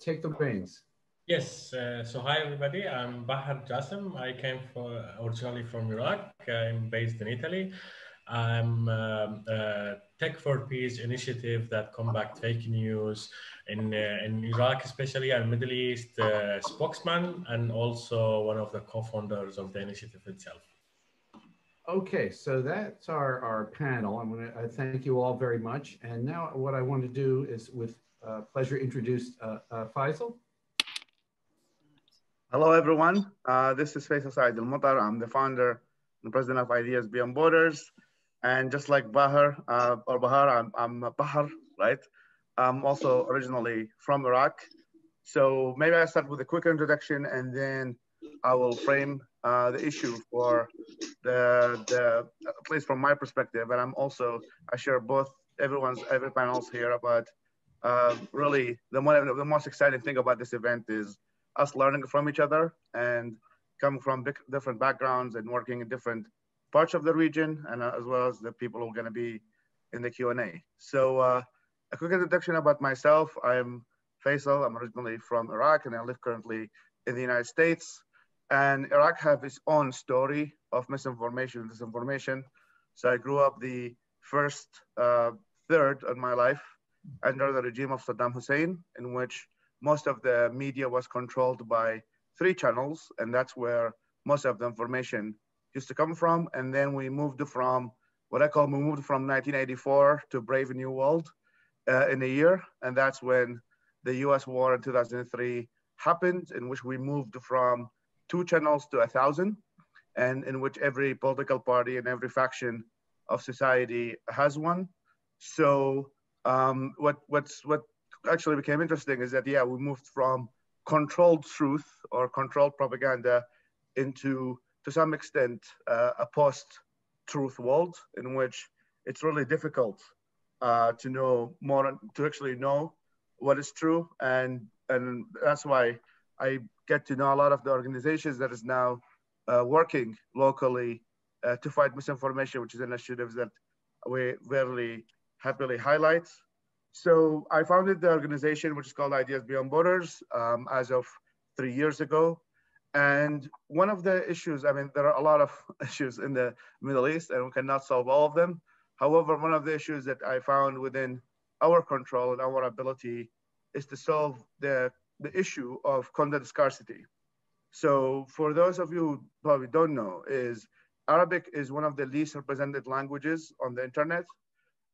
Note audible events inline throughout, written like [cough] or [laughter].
take the reins. Yes. Uh, so hi everybody. I'm Bahar Jassim. I came for, originally from Iraq. I'm based in Italy. I'm um, a Tech for Peace initiative that combat fake news in uh, in Iraq, especially and Middle East. Uh, spokesman and also one of the co-founders of the initiative itself. Okay, so that's our, our panel. I'm going to thank you all very much. And now what I want to do is with uh, pleasure introduce uh, uh, Faisal. Hello, everyone. Uh, this is Faisal Said Al Mutar. I'm the founder and president of Ideas Beyond Borders. And just like Bahar, or Bahar, I'm, I'm Bahar, right? I'm also originally from Iraq. So maybe I start with a quick introduction and then I will frame uh, the issue for the, the, at least from my perspective. And I'm also, I share both everyone's, every panel's here about uh, really the, one, the most exciting thing about this event is us learning from each other and coming from different backgrounds and working in different parts of the region and uh, as well as the people who are going to be in the Q&A. So uh, a quick introduction about myself. I'm Faisal. I'm originally from Iraq and I live currently in the United States. And Iraq have its own story of misinformation and disinformation. So I grew up the first uh, third of my life under the regime of Saddam Hussein, in which most of the media was controlled by three channels, and that's where most of the information used to come from. And then we moved from what I call we moved from 1984 to Brave New World uh, in a year, and that's when the U.S. war in 2003 happened, in which we moved from two channels to a thousand, and in which every political party and every faction of society has one. So um, what what's what actually became interesting is that yeah, we moved from controlled truth or controlled propaganda into to some extent uh, a post-truth world in which it's really difficult uh, to know more to actually know what is true. And and that's why I get to know a lot of the organizations that is now uh, working locally uh, to fight misinformation, which is initiatives that we very happily highlights. So I founded the organization, which is called Ideas Beyond Borders, um, as of three years ago. And one of the issues, I mean, there are a lot of [laughs] issues in the Middle East, and we cannot solve all of them. However, one of the issues that I found within our control and our ability is to solve the, the issue of content scarcity. So for those of you who probably don't know, is Arabic is one of the least represented languages on the internet.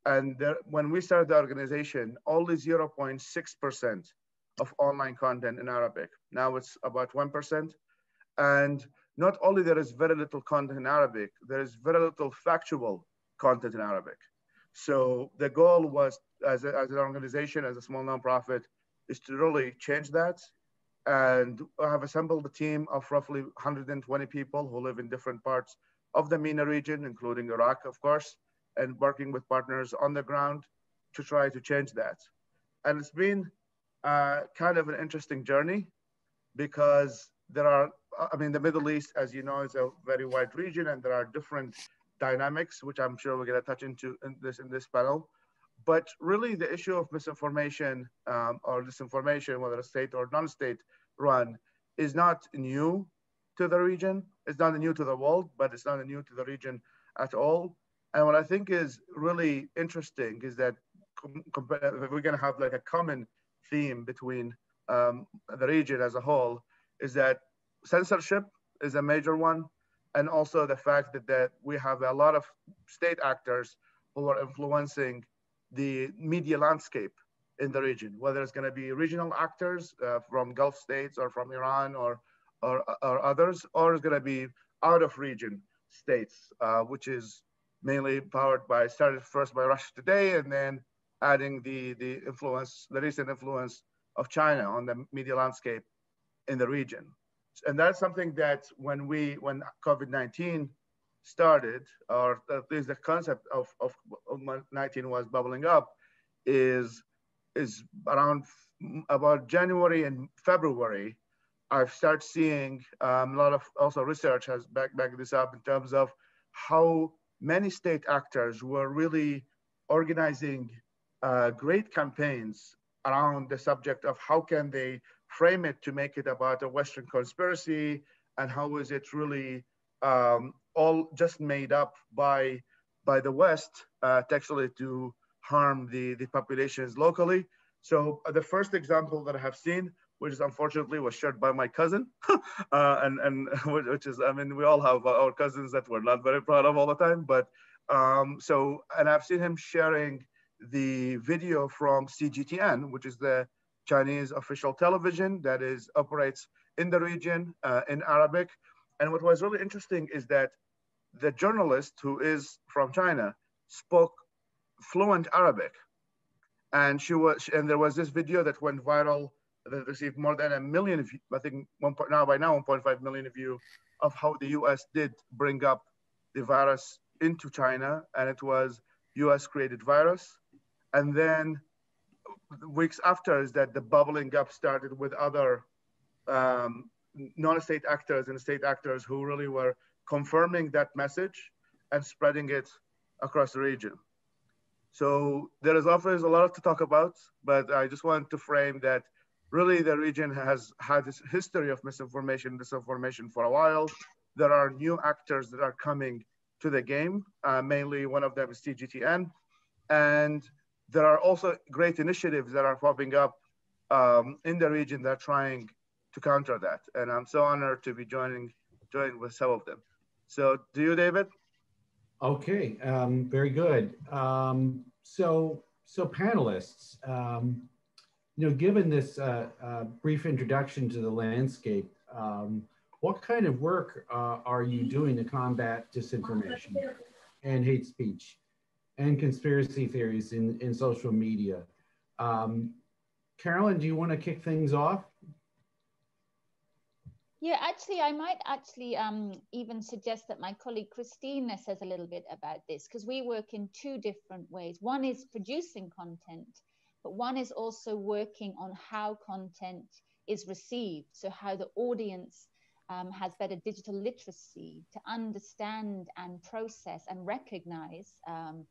And there, when we started the organization, only 0.6% of online content in Arabic. Now it's about 1%. And not only there is very little content in Arabic, there is very little factual content in Arabic. So the goal was, as, a, as an organization, as a small nonprofit, is to really change that and I have assembled a team of roughly 120 people who live in different parts of the MENA region, including Iraq, of course, and working with partners on the ground to try to change that. And it's been uh, kind of an interesting journey because there are, I mean, the Middle East, as you know, is a very wide region and there are different dynamics, which I'm sure we're going to touch into in this, in this panel. But really, the issue of misinformation um, or disinformation, whether state or non-state run, is not new to the region. It's not new to the world, but it's not new to the region at all. And what I think is really interesting is that we're going to have like a common theme between um, the region as a whole, is that censorship is a major one, and also the fact that, that we have a lot of state actors who are influencing the media landscape in the region, whether it's going to be regional actors uh, from Gulf states or from Iran or, or, or others, or it's going to be out of region states, uh, which is mainly powered by, started first by Russia Today and then adding the, the influence, the recent influence of China on the media landscape in the region. And that's something that when we, when COVID-19 started, or at least the concept of, of 19 was bubbling up, is is around about January and February. I've started seeing um, a lot of also research has back back this up in terms of how many state actors were really organizing uh, great campaigns around the subject of how can they frame it to make it about a Western conspiracy and how is it really um, all just made up by by the West uh, actually to harm the, the populations locally. So uh, the first example that I have seen, which unfortunately was shared by my cousin, [laughs] uh, and, and [laughs] which is, I mean, we all have our cousins that we're not very proud of all the time, but um, so, and I've seen him sharing the video from CGTN, which is the Chinese official television that is operates in the region uh, in Arabic. And what was really interesting is that the journalist who is from China spoke fluent Arabic. And she was, and there was this video that went viral that received more than a million, I think one point now by now 1.5 million of view of how the U.S. did bring up the virus into China, and it was U.S. created virus. And then weeks after is that the bubbling up started with other um, non-state actors and state actors who really were confirming that message and spreading it across the region. So there is always a lot to talk about, but I just want to frame that really the region has had this history of misinformation, disinformation for a while. There are new actors that are coming to the game. Uh, mainly one of them is CGTN. And there are also great initiatives that are popping up um, in the region that are trying to counter that. And I'm so honored to be joining, joining with some of them. So do you, David? Okay, um, very good. Um, so, so panelists, um, you know, given this uh, uh, brief introduction to the landscape, um, what kind of work uh, are you doing to combat disinformation and hate speech and conspiracy theories in, in social media? Um, Carolyn, do you want to kick things off? Yeah, actually, I might actually um, even suggest that my colleague Christina says a little bit about this because we work in two different ways. One is producing content, but one is also working on how content is received. So, how the audience um, has better digital literacy to understand and process and recognize um,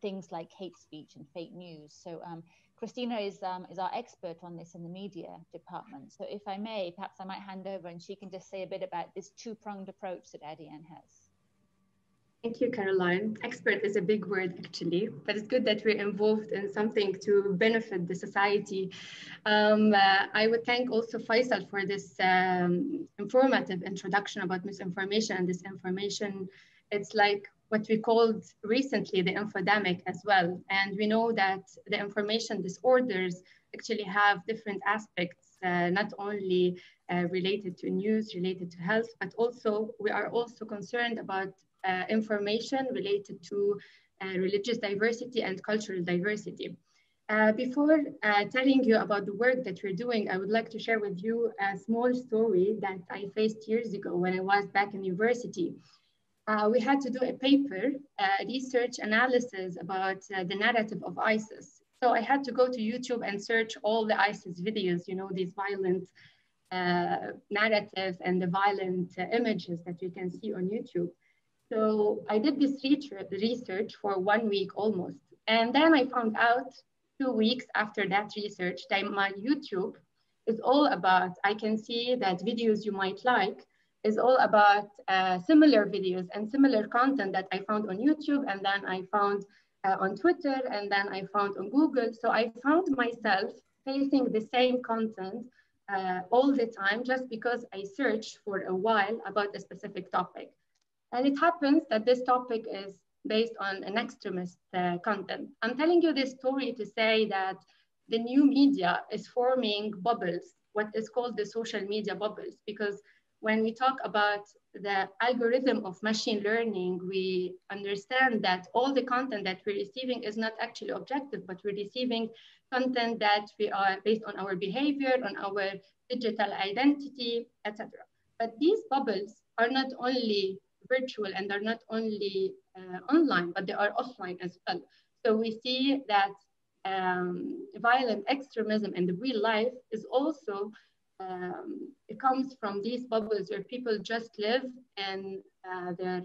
things like hate speech and fake news. So um, Christina is, um, is our expert on this in the media department. So if I may, perhaps I might hand over and she can just say a bit about this two-pronged approach that Adyan has. Thank you, Caroline. Expert is a big word, actually, but it's good that we're involved in something to benefit the society. Um, uh, I would thank also Faisal for this um, informative introduction about misinformation and disinformation. It's like what we called recently the infodemic as well. And we know that the information disorders actually have different aspects, uh, not only uh, related to news, related to health, but also we are also concerned about information related to uh, religious diversity and cultural diversity. Uh, before uh, telling you about the work that we're doing, I would like to share with you a small story that I faced years ago when I was back in university. Uh, we had to do a paper, uh, research analysis about uh, the narrative of ISIS. So I had to go to YouTube and search all the ISIS videos, you know, these violent narratives and the violent images that you can see on YouTube. So I did this research for one week almost. And then I found out two weeks after that research that my YouTube is all about, I can see that videos you might like is all about uh, similar videos and similar content that I found on YouTube and then I found uh, on Twitter and then I found on Google. So I found myself facing the same content uh, all the time just because I searched for a while about a specific topic. And it happens that this topic is based on an extremist uh, content. I'm telling you this story to say that the new media is forming bubbles, what is called the social media bubbles, because when we talk about the algorithm of machine learning, we understand that all the content that we're receiving is not actually objective, but we're receiving content that we are based on our behavior, on our digital identity, etc. But these bubbles are not only virtual and are not only uh, online, but they are offline as well. So we see that um, violent extremism in the real life is also, um, it comes from these bubbles where people just live in uh, their,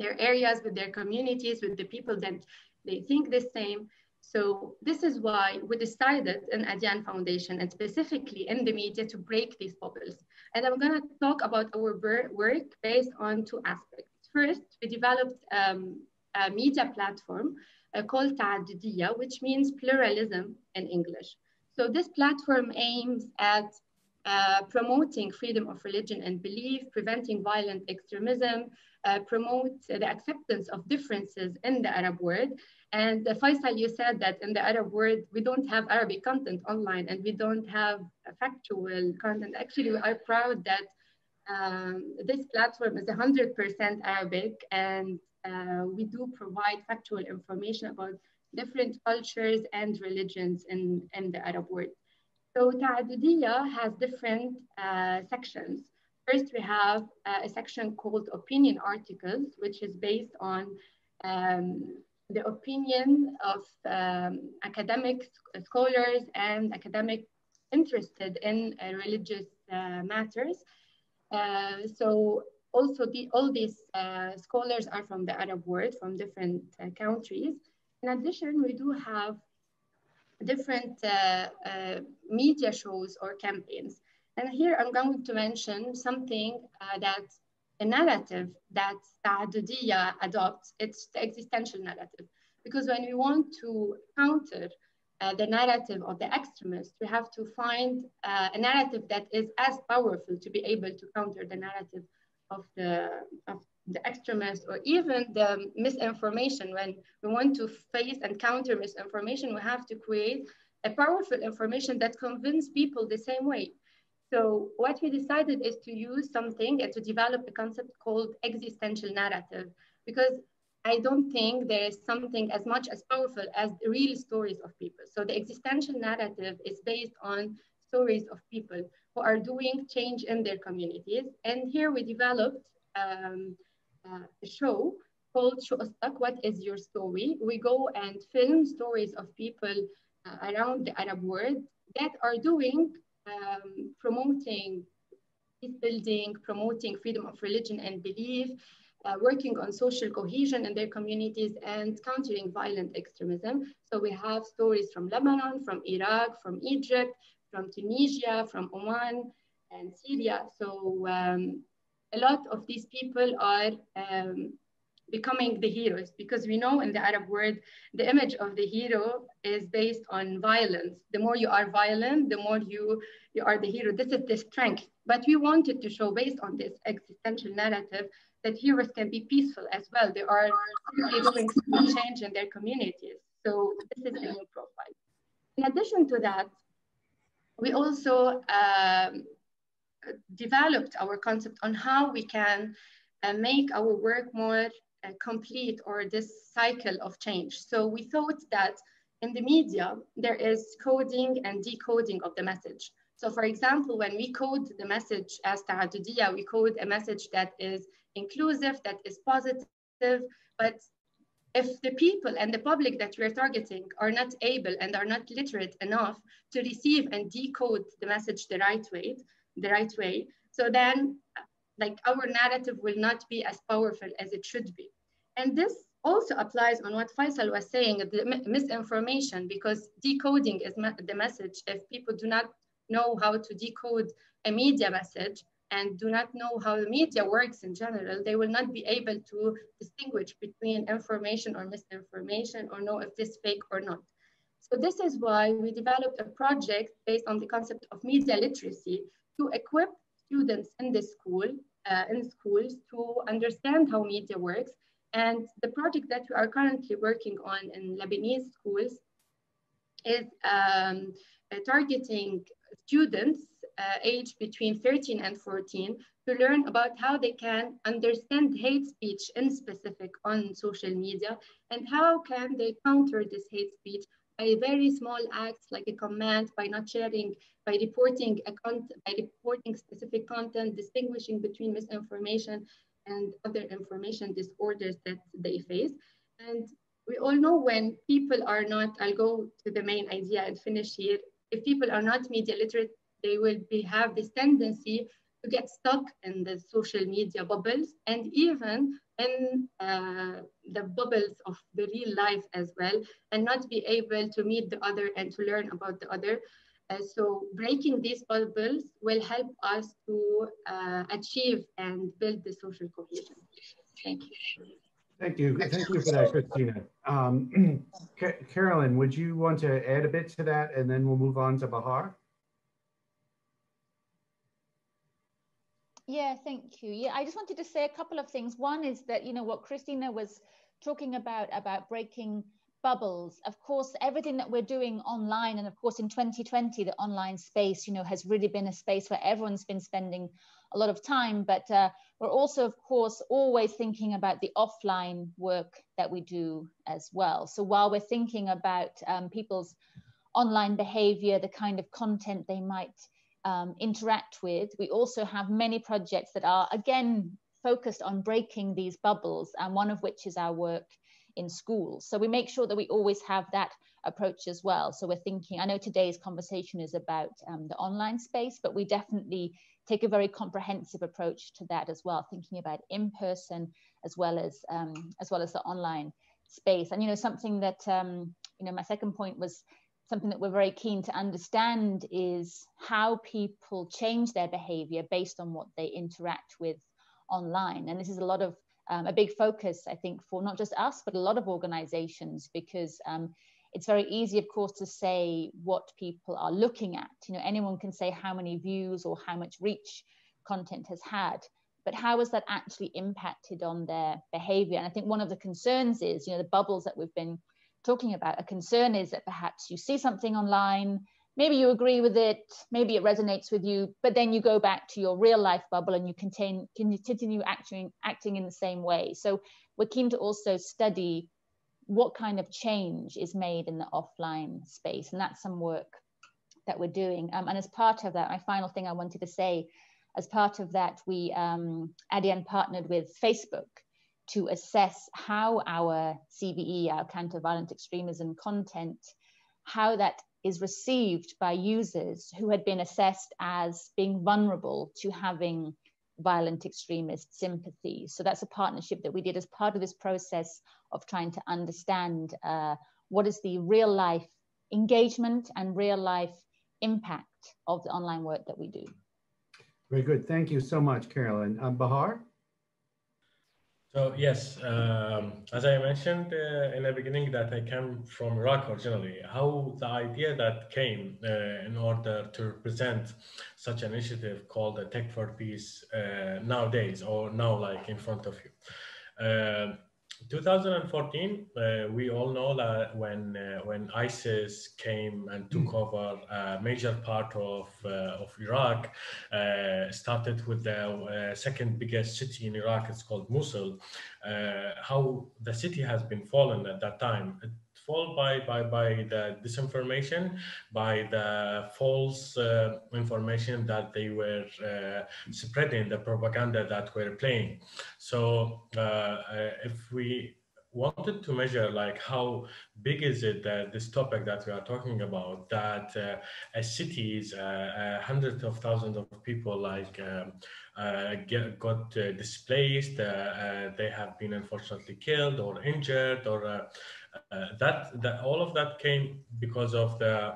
their areas with their communities, with the people that they think the same. So this is why we decided in Adyan Foundation and specifically in the media to break these bubbles. And I'm gonna talk about our work based on two aspects. First, we developed um, a media platform uh, called Ta'addudiya, which means pluralism in English. So this platform aims at uh, promoting freedom of religion and belief, preventing violent extremism, uh, promote the acceptance of differences in the Arab world, and uh, Faisal, you said that in the Arab world, we don't have Arabic content online and we don't have factual content. Actually, we are proud that um, this platform is 100% Arabic and uh, we do provide factual information about different cultures and religions in, in the Arab world. So Ta'addudiya has different uh, sections. First, we have uh, a section called opinion articles, which is based on um, the opinion of um, academic scholars and academic interested in uh, religious uh, matters. Uh, so also the, all these uh, scholars are from the Arab world, from different uh, countries. In addition, we do have different uh, media shows or campaigns. And here I'm going to mention something that a narrative that Ta'addudiya adopts, it's the existential narrative. Because when we want to counter uh, the narrative of the extremists, we have to find uh, a narrative that is as powerful to be able to counter the narrative of the, of the extremists or even the misinformation. When we want to face and counter misinformation, we have to create a powerful information that convince people the same way. So what we decided is to use something and to develop a concept called existential narrative, because I don't think there is something as much as powerful as the real stories of people. So the existential narrative is based on stories of people who are doing change in their communities. And here we developed um, show called Show What is Your Story? We go and film stories of people uh, around the Arab world that are doing um, promoting peace building, promoting freedom of religion and belief, uh, working on social cohesion in their communities and countering violent extremism. So we have stories from Lebanon, from Iraq, from Egypt, from Tunisia, from Oman and Syria. So um, a lot of these people are um, becoming the heroes because we know in the Arab world, the image of the hero is based on violence. The more you are violent, the more you, you are the hero. This is the strength. But we wanted to show based on this existential narrative that heroes can be peaceful as well. They are simply doing some change in their communities. So this is a new profile. In addition to that, we also um, developed our concept on how we can uh, make our work more uh, complete or this cycle of change. So we thought that in the media, there is coding and decoding of the message. So for example, when we code the message as Ta'addudiya, we code a message that is inclusive, that is positive, but if the people and the public that we're targeting are not able and are not literate enough to receive and decode the message the right way, the right way, so then like our narrative will not be as powerful as it should be. And this also applies on what Faisal was saying, the misinformation, because decoding is the message. If people do not know how to decode a media message and do not know how the media works in general, they will not be able to distinguish between information or misinformation or know if this fake or not. So this is why we developed a project based on the concept of media literacy to equip students in the school uh, in schools to understand how media works. And the project that we are currently working on in Lebanese schools is um, uh, targeting students uh, aged between 13 and 14 to learn about how they can understand hate speech in specific on social media and how can they counter this hate speech by a very small acts like a comment, by not sharing by reporting a con- by reporting specific content, distinguishing between misinformation and other information disorders that they face. And we all know when people are not, I'll go to the main idea and finish here. If people are not media literate, they will be, have this tendency to get stuck in the social media bubbles and even in uh, the bubbles of the real life as well, and not be able to meet the other and to learn about the other. Uh, so breaking these bubbles will help us to uh, achieve and build the social cohesion. Thank you. Thank you. Thank you for that, Christina. Um, [clears throat] Carolyn, would you want to add a bit to that and then we'll move on to Bahar? Yeah, thank you. Yeah, I just wanted to say a couple of things. One is that, you know, what Christina was talking about, about breaking bubbles. Of course, everything that we're doing online, and of course, in 2020, the online space, you know, has really been a space where everyone's been spending a lot of time. But uh, we're also, of course, always thinking about the offline work that we do as well. So while we're thinking about um, people's online behavior, the kind of content they might um, interact with. We also have many projects that are, again, focused on breaking these bubbles, and one of which is our work in schools. So we make sure that we always have that approach as well. So we're thinking, I know today's conversation is about um, the online space, but we definitely take a very comprehensive approach to that as well, thinking about in person as well as um, as well as the online space. And you know, something that um, you know, my second point was something that we're very keen to understand is how people change their behavior based on what they interact with online. And this is a lot of um, a big focus, I think, for not just us, but a lot of organizations, because um, it's very easy, of course, to say what people are looking at. You know, anyone can say how many views or how much reach content has had, but how has that actually impacted on their behavior? And I think one of the concerns is, you know, the bubbles that we've been talking about. A concern is that perhaps you see something online, maybe you agree with it, maybe it resonates with you, but then you go back to your real life bubble and you contain, continue acting, acting in the same way. So we're keen to also study what kind of change is made in the offline space. And that's some work that we're doing. Um, and as part of that, my final thing I wanted to say, as part of that, we, um, Adyan partnered with Facebook to assess how our CVE, our counter-violent extremism content, how that is received by users who had been assessed as being vulnerable to having violent extremist sympathies. So that's a partnership that we did as part of this process of trying to understand uh, what is the real life engagement and real life impact of the online work that we do. Very good. Thank you so much, Carolyn. Um, Bahar? So yes, um, as I mentioned uh, in the beginning that I came from Iraq originally, how the idea that came uh, in order to present such an initiative called the Tech for Peace uh, nowadays or now like in front of you. Uh, 2014, uh, we all know that when uh, when ISIS came and took mm. over a major part of uh, of Iraq, uh, started with the uh, second biggest city in Iraq. It's called Mosul. Uh, how the city has been fallen at that time. It fall by by by the disinformation, by the false information that they were spreading, the propaganda that were playing. So if we wanted to measure like how big is it that this topic that we are talking about that uh, a cities uh, uh, hundreds of thousands of people like um, uh, get, got uh, displaced uh, they have been unfortunately killed or injured or that that all of that came because of the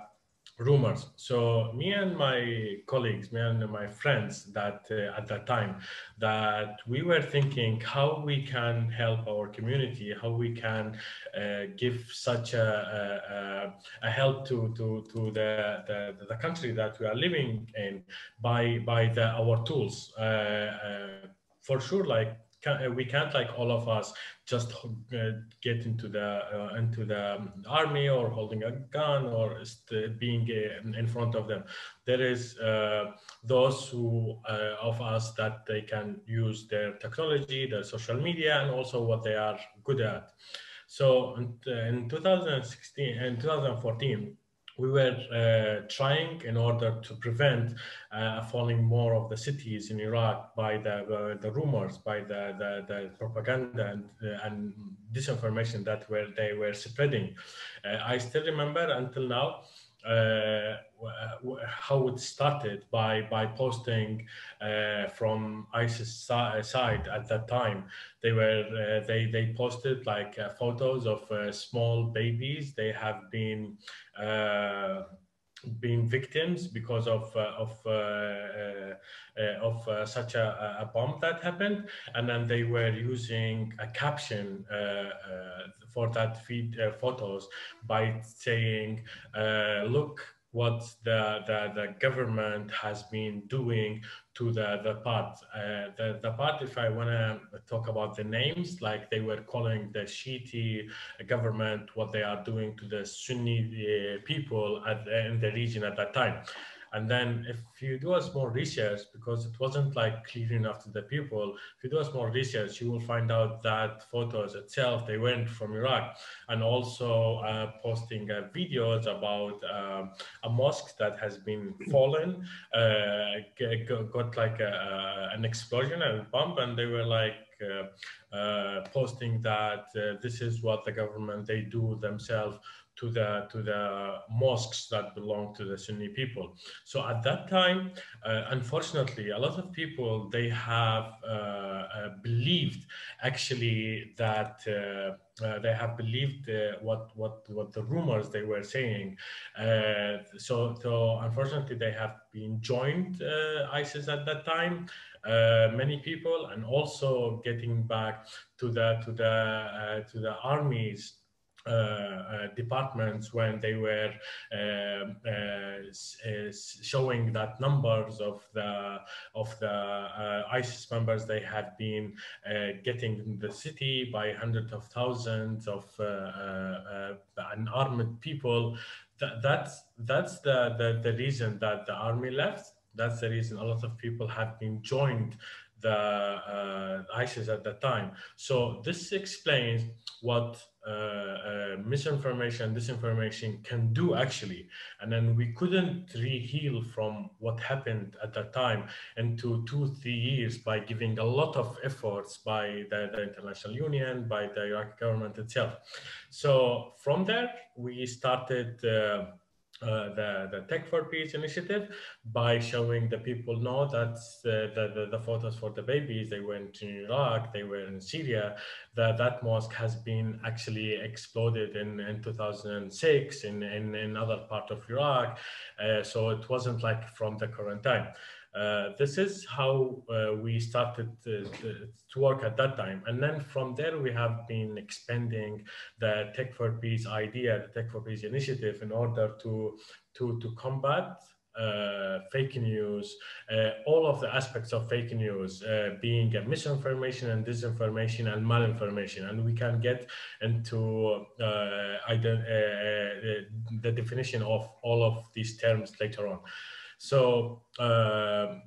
rumors. So me and my colleagues, me and my friends that uh, at that time, that we were thinking how we can help our community, how we can uh, give such a, a, a, help to to to the, the, the country that we are living in by by the our tools. Uh, uh for sure, like can, uh, we can't like all of us just uh, get into the uh, into the um, army or holding a gun or being uh, in front of them. There is uh, those who uh, of us that they can use their technology their social media and also what they are good at. So in, in 2016 and 2014 we were uh, trying in order to prevent uh, falling more of the cities in Iraq by the uh, the rumors, by the the, the propaganda and, uh, and disinformation that were they were spreading. Uh, I still remember until now. Uh, how it started by by posting uh, from ISIS side at that time. They were uh, they they posted like uh, photos of uh, small babies. They have been being victims because of uh, of uh, uh, of such a, a, bomb that happened, and then they were using a caption for that feed photos by saying, "Look." what the, the, the government has been doing to the, the part. Uh, the, the part, if I want to talk about the names, like they were calling the Shiite government, what they are doing to the Sunni uh, people at, in the region at that time. And then if you do a small research, because it wasn't like clear enough to the people, if you do a small research, you will find out that photos itself, they went from Iraq. And also uh, posting uh, videos about uh, a mosque that has been fallen, uh, got like a, an explosion and a bomb and they were like, uh, posting that this is what the government they do themselves to the to the mosques that belong to the Sunni people. So at that time, uh, unfortunately, a lot of people they have uh, uh, believed actually that. Uh, uh, they have believed uh, what what what the rumors they were saying. so, so unfortunately, they have been joined ISIS at that time. many people, and also getting back to the to the to the armies uh, uh, departments when they were uh, showing that numbers of the of the ISIS members they had been getting in the city by hundreds of thousands of unarmed people. That, that's that's the, the the reason that the army left. That's the reason a lot of people have been joined the uh, ISIS at that time. So this explains what uh, uh, Uh, uh, misinformation, disinformation can do actually. And then we couldn't re-heal from what happened at that time into two, three years by giving a lot of efforts by the, the international union, by the Iraqi government itself. So from there, we started uh, uh, the, the Tech for Peace initiative by showing the people know that uh, the, the, the, photos for the babies, they went to Iraq, they were in Syria, that that mosque has been actually exploded in, in 2006 in, in, in other part of Iraq. Uh, so it wasn't like from the current time. Uh, this is how uh, we started to, to, work at that time. And then from there, we have been expanding the Tech for Peace idea, the Tech for Peace initiative, in order to, to, to combat uh, fake news, uh, all of the aspects of fake news, uh, being misinformation and disinformation and malinformation. And we can get into uh, the definition of all of these terms later on. So uh,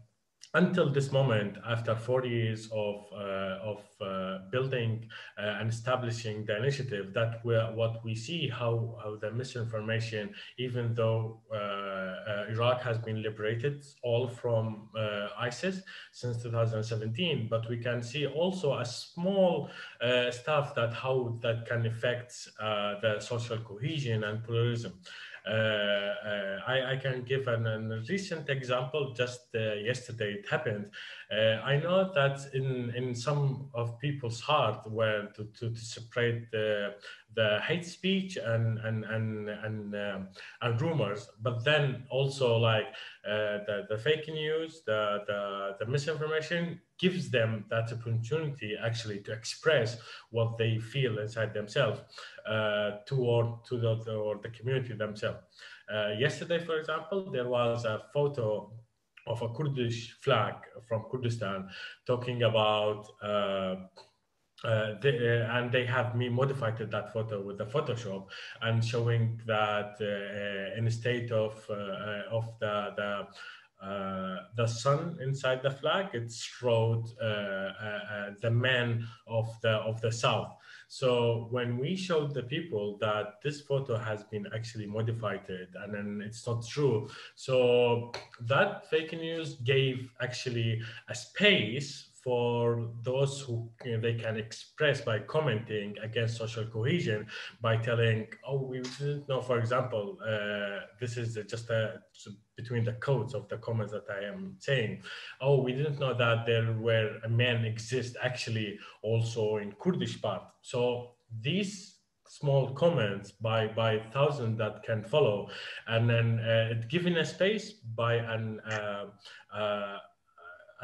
until this moment, after 40 years of, uh, of uh, building uh, and establishing the initiative, that what we see how, how the misinformation, even though uh, uh, Iraq has been liberated all from uh, ISIS since 2017, but we can see also a small stuff that how that can affect the social cohesion and pluralism. Uh, uh, I, I, can give an, an recent example. Just uh, yesterday it happened. I know that in in some of people's heart were to, to, to separate the the hate speech and and and and, um, and rumors, but then also like uh, the the fake news, the the the misinformation gives them that opportunity actually to express what they feel inside themselves uh, toward to the, or the community themselves. Uh, yesterday, for example, there was a photo of a Kurdish flag from Kurdistan talking about uh, uh, they, uh, and they have me modified that photo with the Photoshop and showing that uh, in a state of uh, of the the uh, Uh, the sun inside the flag it showed uh, uh, the men of the of the south. So when we showed the people that this photo has been actually modified and then it's not true so that fake news gave actually a space for those who you know, they can express by commenting against social cohesion by telling, oh, we didn't know, for example, uh, this is just a, between the codes of the comments that I am saying. Oh, we didn't know that there were men exist actually also in Kurdish part. So these small comments by by thousand that can follow and then uh, given a space by an uh, uh,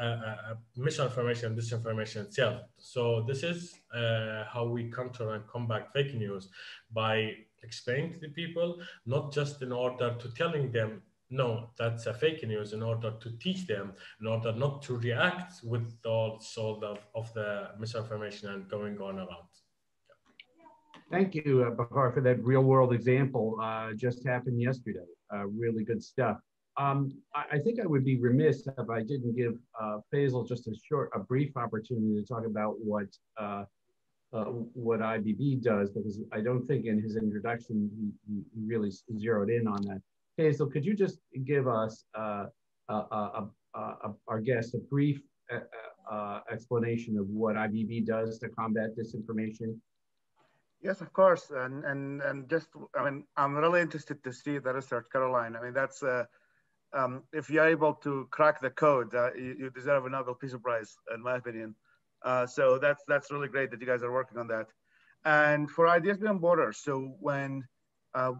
uh, misinformation disinformation itself so this is uh, how we counter and combat fake news by explaining to the people not just in order to telling them no, that's a fake news in order to teach them, in order not to react with all sort of, of the misinformation and going on around. Thank you, uh, Bahar, for that real world example. Uh, just happened yesterday. Uh, really good stuff. Um, I, I, think I would be remiss if I didn't give uh, Faisal just a short, a brief opportunity to talk about what uh, uh, what IBB does, because I don't think in his introduction he, he really zeroed in on that. Faisal, could you just give us uh, our guest a brief explanation of what IBB does to combat disinformation Yes, of course, and and and just I mean I'm really interested to see the research, Caroline. I mean that's uh, um, if you're able to crack the code, uh, you, you, deserve a Nobel Peace Prize, in my opinion. Uh, so that's that's really great that you guys are working on that. And for ideas beyond borders, so when uh,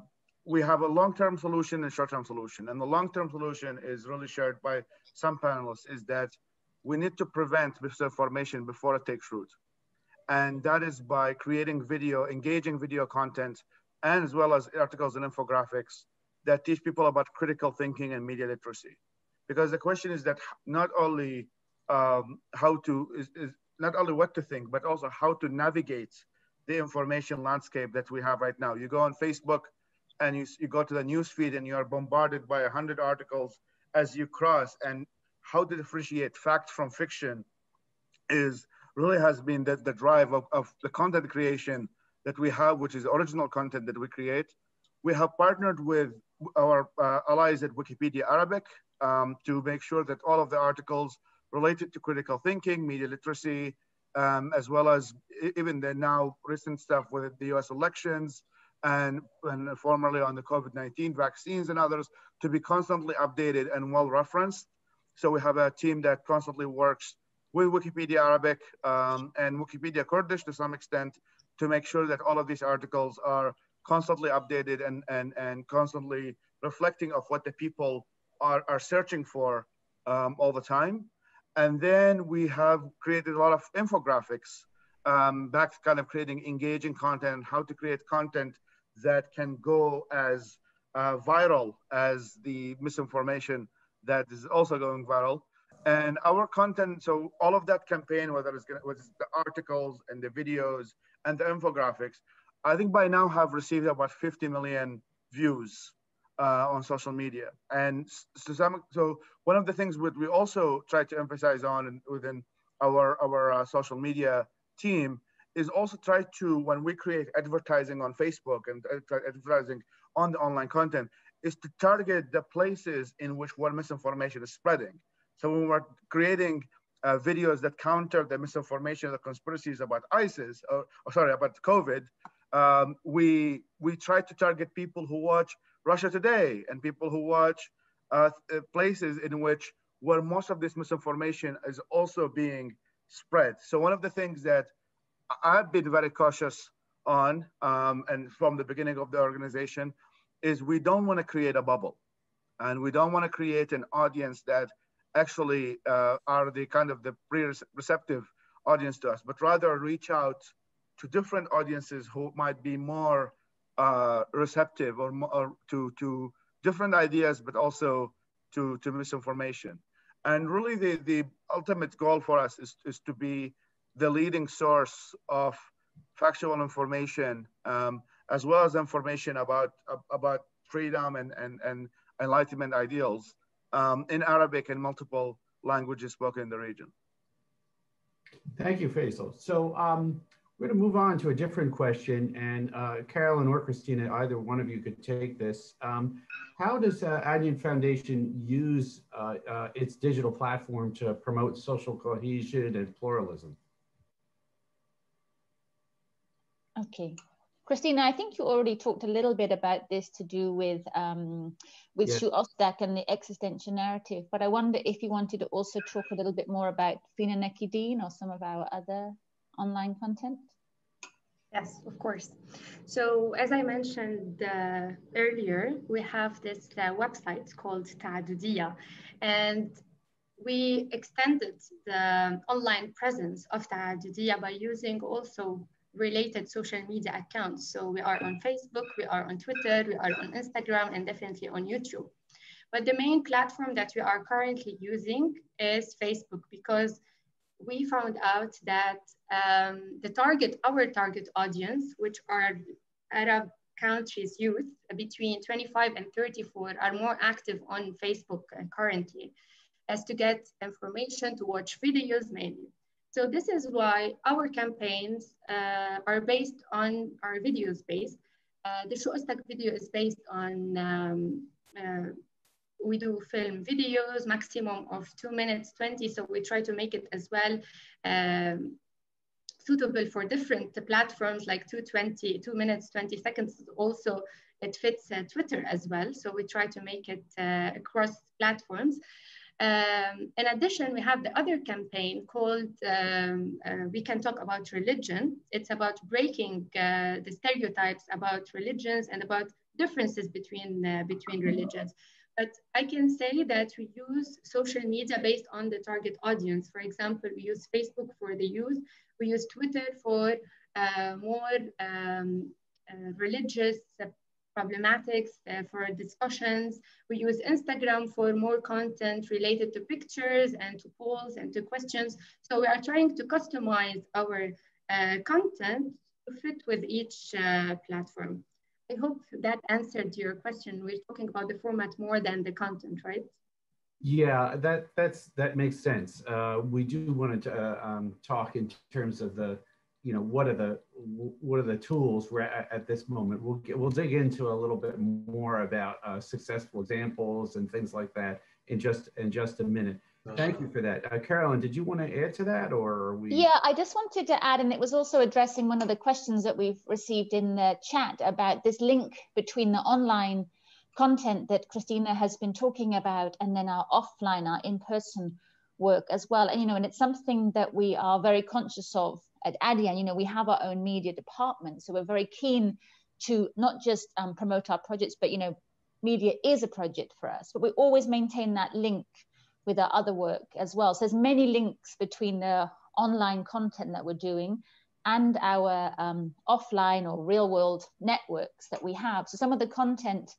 we have a long-term solution and short-term solution, and the long-term solution is really shared by some panelists, is that we need to prevent misinformation before it takes root and that is by creating video, engaging video content, and as well as articles and infographics that teach people about critical thinking and media literacy. Because the question is that not only um, how to, is, is not only what to think, but also how to navigate the information landscape that we have right now. You go on Facebook and you, you go to the news feed and you are bombarded by 100 articles as you cross and how to differentiate fact from fiction is really has been the, the drive of, of the content creation that we have, which is original content that we create. We have partnered with our uh, allies at Wikipedia Arabic um, to make sure that all of the articles related to critical thinking, media literacy, um, as well as even the now recent stuff with the US elections and, and formerly on the COVID-19 vaccines and others to be constantly updated and well referenced. So we have a team that constantly works with Wikipedia Arabic um, and Wikipedia Kurdish to some extent to make sure that all of these articles are constantly updated and, and, and constantly reflecting of what the people are, are searching for um, all the time. And then we have created a lot of infographics um, back kind of creating engaging content, how to create content that can go as uh, viral as the misinformation that is also going viral. And our content, so all of that campaign, whether it's, gonna, whether it's the articles and the videos and the infographics, I think by now have received about 50 million views uh, on social media. And so, some, so one of the things that we also try to emphasize on within our, our uh, social media team is also try to, when we create advertising on Facebook and advertising on the online content, is to target the places in which where misinformation is spreading. So when we're creating uh, videos that counter the misinformation, the conspiracies about ISIS, or, or sorry, about COVID, um, we we try to target people who watch Russia Today and people who watch uh, uh, places in which where most of this misinformation is also being spread. So one of the things that I've been very cautious on, um, and from the beginning of the organization, is we don't want to create a bubble, and we don't want to create an audience that actually uh, are the kind of the pre-receptive audience to us, but rather reach out to different audiences who might be more uh, receptive or, more, to, to different ideas, but also to, to misinformation. And really the, the ultimate goal for us is, is to be the leading source of factual information, um, as well as information about, about freedom and, and, and enlightenment ideals um, in Arabic and multiple languages spoken in the region. Thank you, Faisal. So um, we're going to move on to a different question. And uh, Carolyn or Christina, either one of you could take this. Um, how does uh, Adyan Foundation use uh, uh, its digital platform to promote social cohesion and pluralism? Okay. Christina, I think you already talked a little bit about this to do with um, with yes. Ostak and the existential narrative, but I wonder if you wanted to also talk a little bit more about Fina Nekidin or some of our other online content. Yes, of course. So as I mentioned uh, earlier, we have this uh, website called Ta'addudiya, and we extended the online presence of Ta'addudiya by using also related social media accounts. So we are on Facebook, we are on Twitter, we are on Instagram, and definitely on YouTube. But the main platform that we are currently using is Facebook because we found out that um, the target, our target audience, which are Arab countries youth between 25 and 34 are more active on Facebook currently as to get information to watch videos mainly. So this is why our campaigns uh, are based on our videos based. Uh, the Shuostak video is based on um, uh, we do film videos, maximum of two minutes 20. So we try to make it as well um, suitable for different platforms like 220, two minutes, 20 seconds. Also, it fits uh, Twitter as well. So we try to make it uh, across platforms. Um, in addition, we have the other campaign called um, uh, We Can Talk About Religion. It's about breaking uh, the stereotypes about religions and about differences between, uh, between religions. But I can say that we use social media based on the target audience. For example, we use Facebook for the youth. We use Twitter for uh, more um, uh, religious problematics, uh, for discussions. We use Instagram for more content related to pictures and to polls and to questions. So we are trying to customize our uh, content to fit with each uh, platform. I hope that answered your question. We're talking about the format more than the content, right? Yeah, that that's that makes sense. Uh, we do want to uh, um, talk in terms of the, you know, what are the what are the tools we're at, at this moment. We'll get, we'll dig into a little bit more about uh, successful examples and things like that in just in just a minute. Thank you for that. Uh, Carolyn, did you want to add to that or we? Yeah, I just wanted to add, and it was also addressing one of the questions that we've received in the chat about this link between the online content that Christina has been talking about and then our offline, our in-person work as well. And, you know, and it's something that we are very conscious of at Adyan. You know, we have our own media department, so we're very keen to not just um, promote our projects, but, you know, media is a project for us, but we always maintain that link with our other work as well. So there's many links between the online content that we're doing and our um, offline or real world networks that we have. So some of the content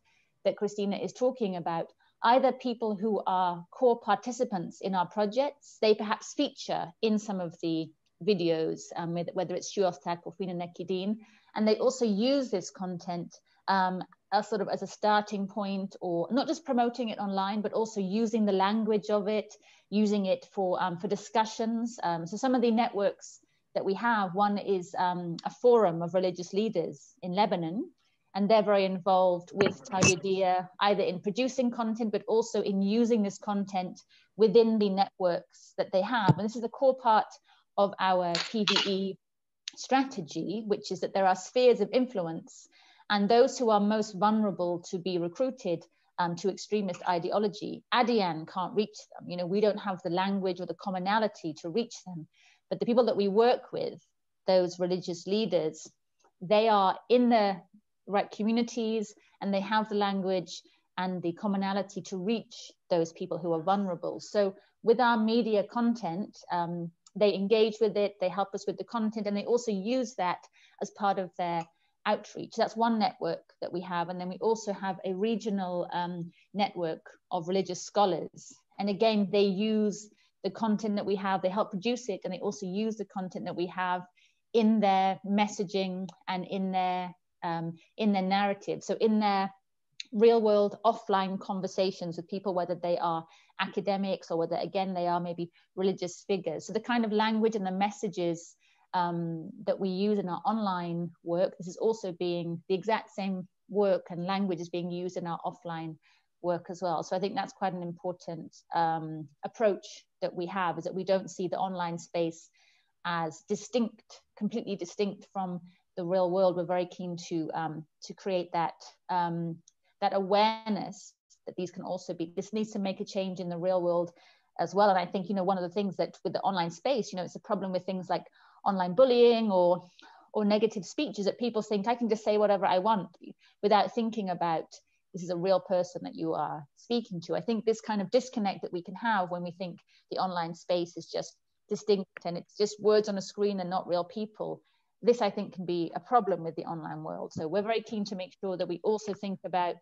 that Christina is talking about, either people who are core participants in our projects, they perhaps feature in some of the videos, um, whether it's Shuostak or Fina Nekidin, and they also use this content um, as sort of as a starting point or not just promoting it online but also using the language of it using it for um, for discussions. Um, so some of the networks that we have one is um, a forum of religious leaders in lebanon and they're very involved with Ta'addudiya, either in producing content but also in using this content within the networks that they have. And this is a core part of our pve strategy which is that there are spheres of influence and those who are most vulnerable to be recruited um, to extremist ideology. Adyan can't reach them. You know, we don't have the language or the commonality to reach them. But the people that we work with, those religious leaders, they are in the right communities and they have the language and the commonality to reach those people who are vulnerable. So with our media content, um, they engage with it, they help us with the content, and they also use that as part of their outreach. That's one network that we have. And then we also have a regional um, network of religious scholars. And again, they use the content that we have, they help produce it, and they also use the content that we have in their messaging and in their um, in their narrative. So in their real world offline conversations with people, whether they are academics or whether again they are maybe religious figures. So the kind of language and the messages um, that we use in our online work, this is also being the exact same work and language is being used in our offline work as well. So I think that's quite an important um, approach that we have is that we don't see the online space as distinct, completely distinct from the real world. We're very keen to um, to create that um, that awareness that these can also be. This needs to make a change in the real world as well. And I think you know one of the things that with the online space, you know, it's a problem with things like online bullying or or negative speech is that people think I can just say whatever I want without thinking about this is a real person that you are speaking to. I think this kind of disconnect that we can have when we think the online space is just distinct and it's just words on a screen and not real people. This, I think, can be a problem with the online world. So we're very keen to make sure that we also think about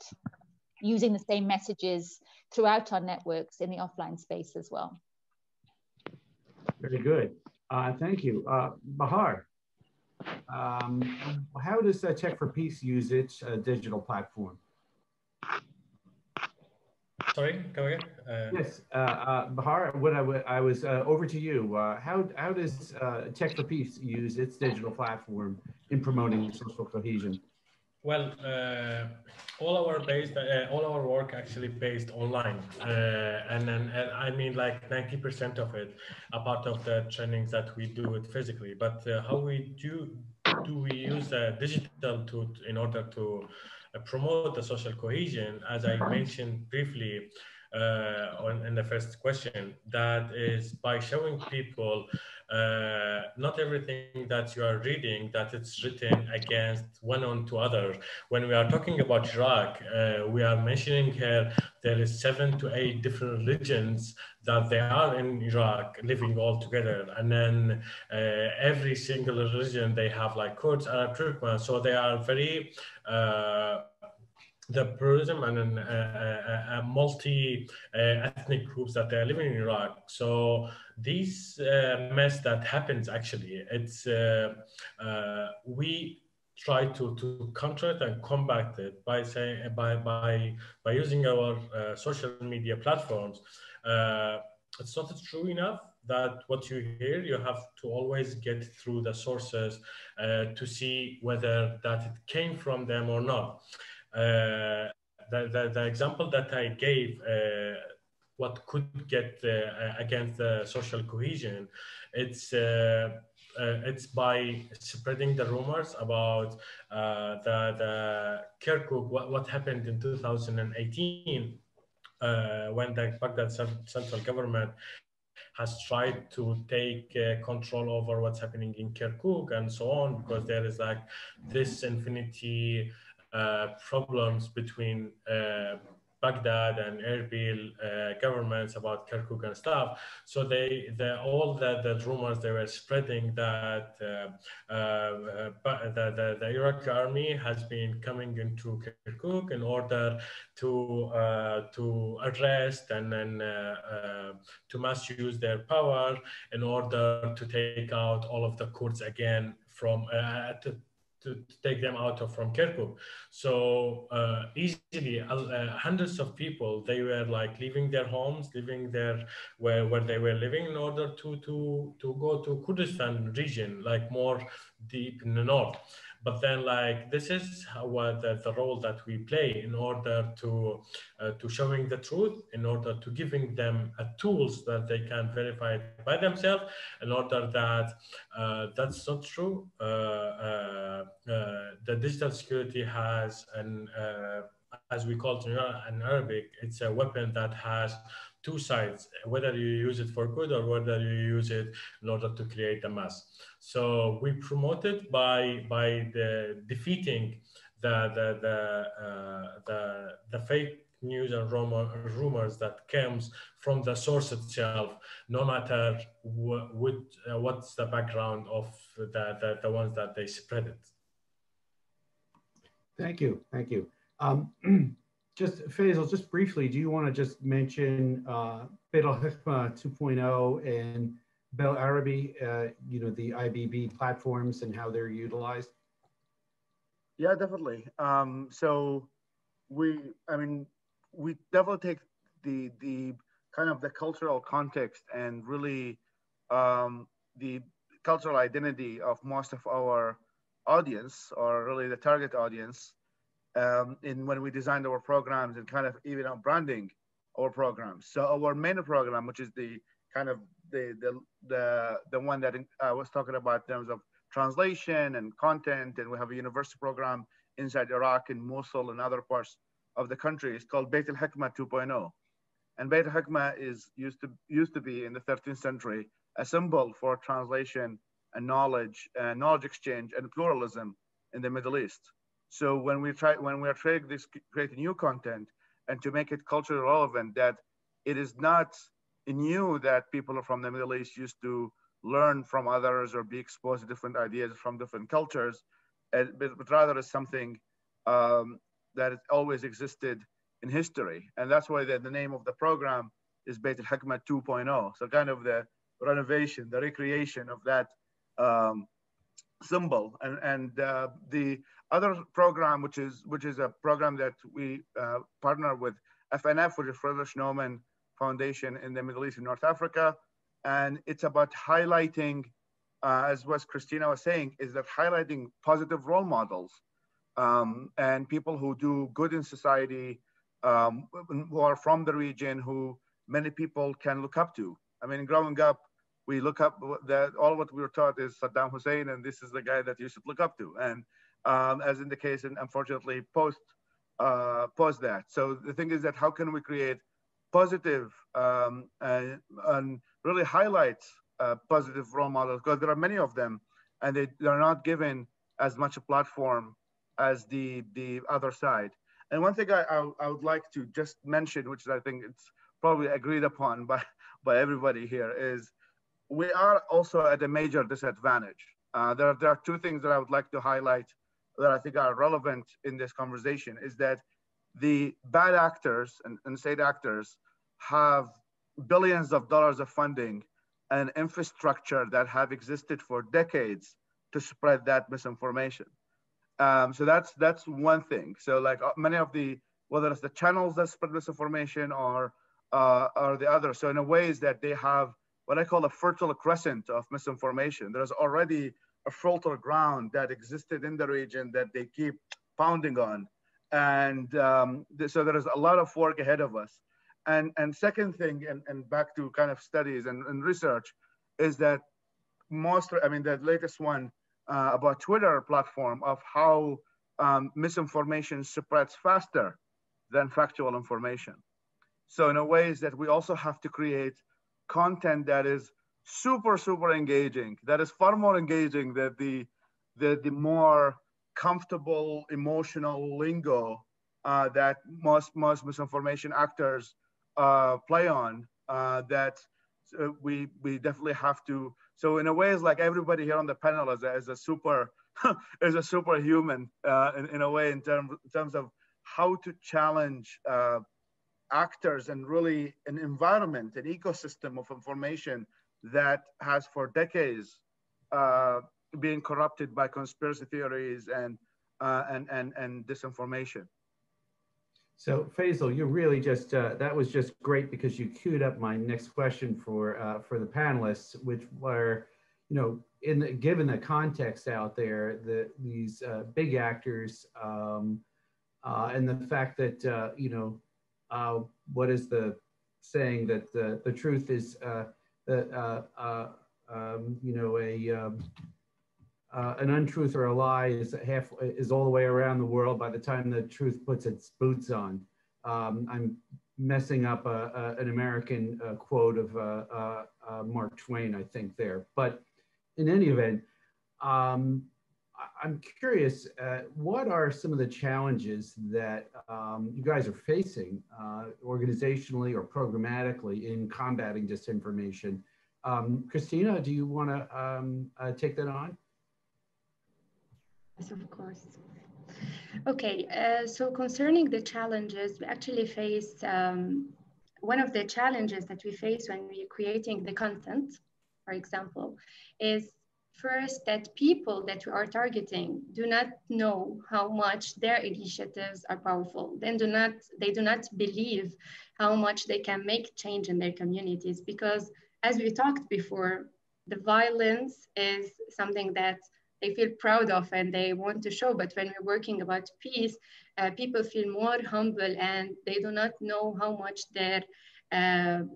using the same messages throughout our networks in the offline space as well. Very good. Uh, thank you. Uh, Bahar, um, how does uh, Tech for Peace use its uh, digital platform? Sorry, go again. Uh, yes, uh, uh, Bahar, what I, was uh, over to you. Uh, how how does uh, Tech for Peace use its digital platform in promoting social cohesion? Well, all our based, all our work actually based online, and then and I mean like ninety percent of it, a part of the trainings that we do it physically. But how we do do we use digital to in order to uh, promote the social cohesion, as I mentioned briefly uh, on, in the first question, that is by showing people uh, not everything that you are reading that it's written against one on to other. When we are talking about Iraq, uh, we are mentioning here there is seven to eight different religions that they are in Iraq living all together. And then uh, every single religion, they have like Kurds, Arab, Turkmen. So they are very, uh, the pluralism and uh, uh, uh multi uh, ethnic groups that they're living in Iraq. So this uh, mess that happens actually, it's we try to, to counter it and combat it by saying by by by using our social media platforms. it's not true enough that what you hear you have to always get through the sources to see whether that it came from them or not uh, the, the, the, example that I gave, uh, what could get uh, against the social cohesion, it's uh, it's by spreading the rumors about uh, the, the Kirkuk, what, what happened in 2018 uh, when the Baghdad central government has tried to take uh, control over what's happening in Kirkuk and so on, because there is like this infinity uh, problems between uh, Baghdad and Erbil uh, governments about Kirkuk and stuff. So they, the, all the, the rumors they were spreading that uh, uh, the, the, the, Iraqi army has been coming into Kirkuk in order to to arrest and then to mass use their power in order to take out all of the Kurds again from to, to, take them out of from Kirkuk. So uh, easily, uh, hundreds of people they were like leaving their homes, leaving their where where they were living in order to to to go to Kurdistan region, like more deep in the north but then like this is what the, the role that we play in order to uh, to showing the truth in order to giving them uh, tools that they can verify it by themselves in order that uh, that's not true. Uh, uh, the digital security has an as we call it in Arabic, it's a weapon that has two sides, whether you use it for good or whether you use it in order to create a mass. So we promote it by by the defeating the the the uh, the, the fake news and rumor, rumors that comes from the source itself, no matter what, uh, what's the background of the, the, the ones that they spread it. Thank you, thank you. Um, [clears throat] just Faisal, just briefly, do you want to just mention uh, Beit al-Hikmah 2.0 and Bell Arabi, uh, you know, the IBB platforms and how they're utilized? Yeah, definitely. Um, so we, I mean, we definitely take the the kind of the cultural context and really um, the cultural identity of most of our audience, or really the target audience, um, in when we designed our programs and kind of even our branding our programs. So our main program, which is the kind of the the the, the one that I was talking about in terms of translation and content, and we have a university program inside Iraq and Mosul and other parts of the country. It's called Beit al-Hikmah 2.0. And Beit al-Hikmah is used to used to be in the 13th century a symbol for translation and knowledge, uh, knowledge exchange and pluralism in the Middle East. So when we try when we are trying to create new content and to make it culturally relevant, that it is not new that people from the Middle East used to learn from others or be exposed to different ideas from different cultures, but, but rather is something um, that has always existed in history. And that's why the, the name of the program is Beit al-Hikmah 2.0. So kind of the renovation, the recreation of that um, symbol. And, and uh, the other program, which is, which is a program that we uh, partner with FNF, which is Friedrich Naumann Foundation in the Middle East and North Africa. And it's about highlighting, uh, as was Christina was saying, is that highlighting positive role models um, and people who do good in society, um, who are from the region, who many people can look up to. I mean, growing up, we look up that all what we were taught is Saddam Hussein, and this is the guy that you should look up to. And um, as in the case, and unfortunately, post uh, post that. So the thing is that how can we create positive um, and, and, really highlight uh, positive role models because there are many of them, and they they're not given as much a platform as the the other side. And one thing I, I, I would like to just mention, which I think it's probably agreed upon [laughs] by by everybody here, is we are also at a major disadvantage. Uh, there, there are two things that I would like to highlight that I think are relevant in this conversation is that the bad actors and, and state actors have billions of dollars of funding and infrastructure that have existed for decades to spread that misinformation. Um, so that's that's one thing. So like uh, many of the whether it's the channels that spread misinformation or uh, or the other. So in a ways that they have what I call a fertile crescent of misinformation. There's already a fertile ground that existed in the region that they keep pounding on. And um, th so there is a lot of work ahead of us. And, and second thing, and, and back to kind of studies and, and research, is that most, I mean, the latest one uh, about Twitter platform of how um, misinformation spreads faster than factual information. So in a ways that we also have to create content that is super, super engaging, that is far more engaging than the, the, the more comfortable emotional lingo uh, that most, most misinformation actors uh, play on uh, that uh, we, we definitely have to. So in a way, it's like everybody here on the panel is a, is a super, [laughs] is a superhuman uh, in, in a way in, term, in terms of how to challenge uh, actors and really an environment, an ecosystem of information that has for decades uh, been corrupted by conspiracy theories and, uh, and, and, and disinformation. So Faisal, you really just, uh, that was just great because you queued up my next question for, uh, for the panelists, which were, you know, in the, given the context out there, the, these uh, big actors um, uh, and the fact that, uh, you know, uh, what is the saying that the, the truth is that, um, you know, a, um, uh, an untruth or a lie is half is all the way around the world by the time the truth puts its boots on. Um, I'm messing up a, a, an American uh, quote of uh, uh, uh Mark Twain, I think there. But in any event, um, I'm curious, uh, what are some of the challenges that um, you guys are facing organizationally or programmatically in combating disinformation? Um, Christina, do you want to um, take that on? Yes, of course. Okay, uh, so concerning the challenges, we actually face um, one of the challenges that we face when we're creating the content, for example, is first that people that we are targeting do not know how much their initiatives are powerful. Then do not they do not believe how much they can make change in their communities because as we talked before, the violence is something that they feel proud of and they want to show. But when we're working about peace, uh, people feel more humble and they do not know how much their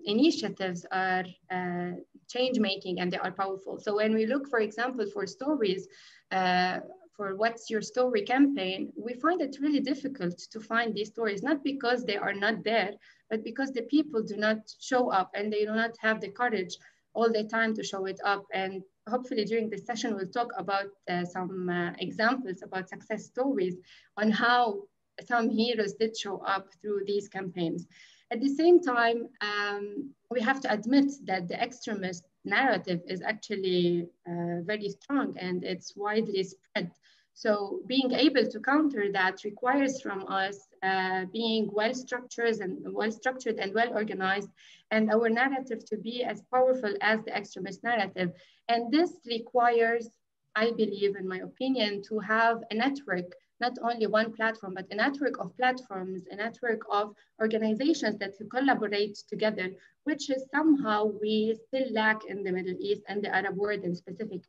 initiatives are uh, change making and they are powerful. So when we look, for example, for stories, uh, for What's Your Story campaign, we find it really difficult to find these stories, not because they are not there, but because the people do not show up and they do not have the courage all the time to show it up. And hopefully during this session, we'll talk about uh, some uh, examples about success stories on how some heroes did show up through these campaigns. At the same time, um, we have to admit that the extremist narrative is actually uh, very strong and it's widely spread. So being able to counter that requires from us uh, being well structured and well structured and well organized, and our narrative to be as powerful as the extremist narrative. And this requires, I believe, in my opinion, to have a network, not only one platform, but a network of platforms, a network of organizations that collaborate together, which is somehow we still lack in the Middle East and the Arab world in specific.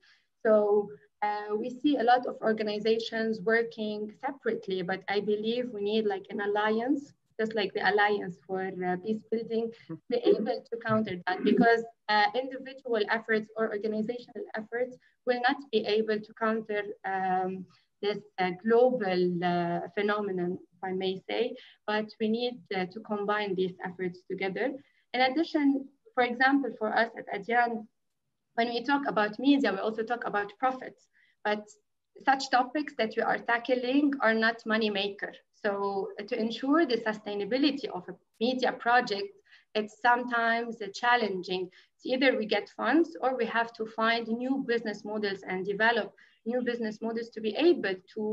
So uh, we see a lot of organizations working separately, but I believe we need like an alliance, just like the Alliance for uh, Peace Building, to be able to counter that because uh, individual efforts or organizational efforts will not be able to counter um, this uh, global uh, phenomenon, if I may say, but we need uh, to combine these efforts together. In addition, for example, for us at Adyan, when we talk about media, we also talk about profits, but such topics that we are tackling are not money maker. So to ensure the sustainability of a media project, it's sometimes challenging. So either we get funds or we have to find new business models and develop new business models to be able to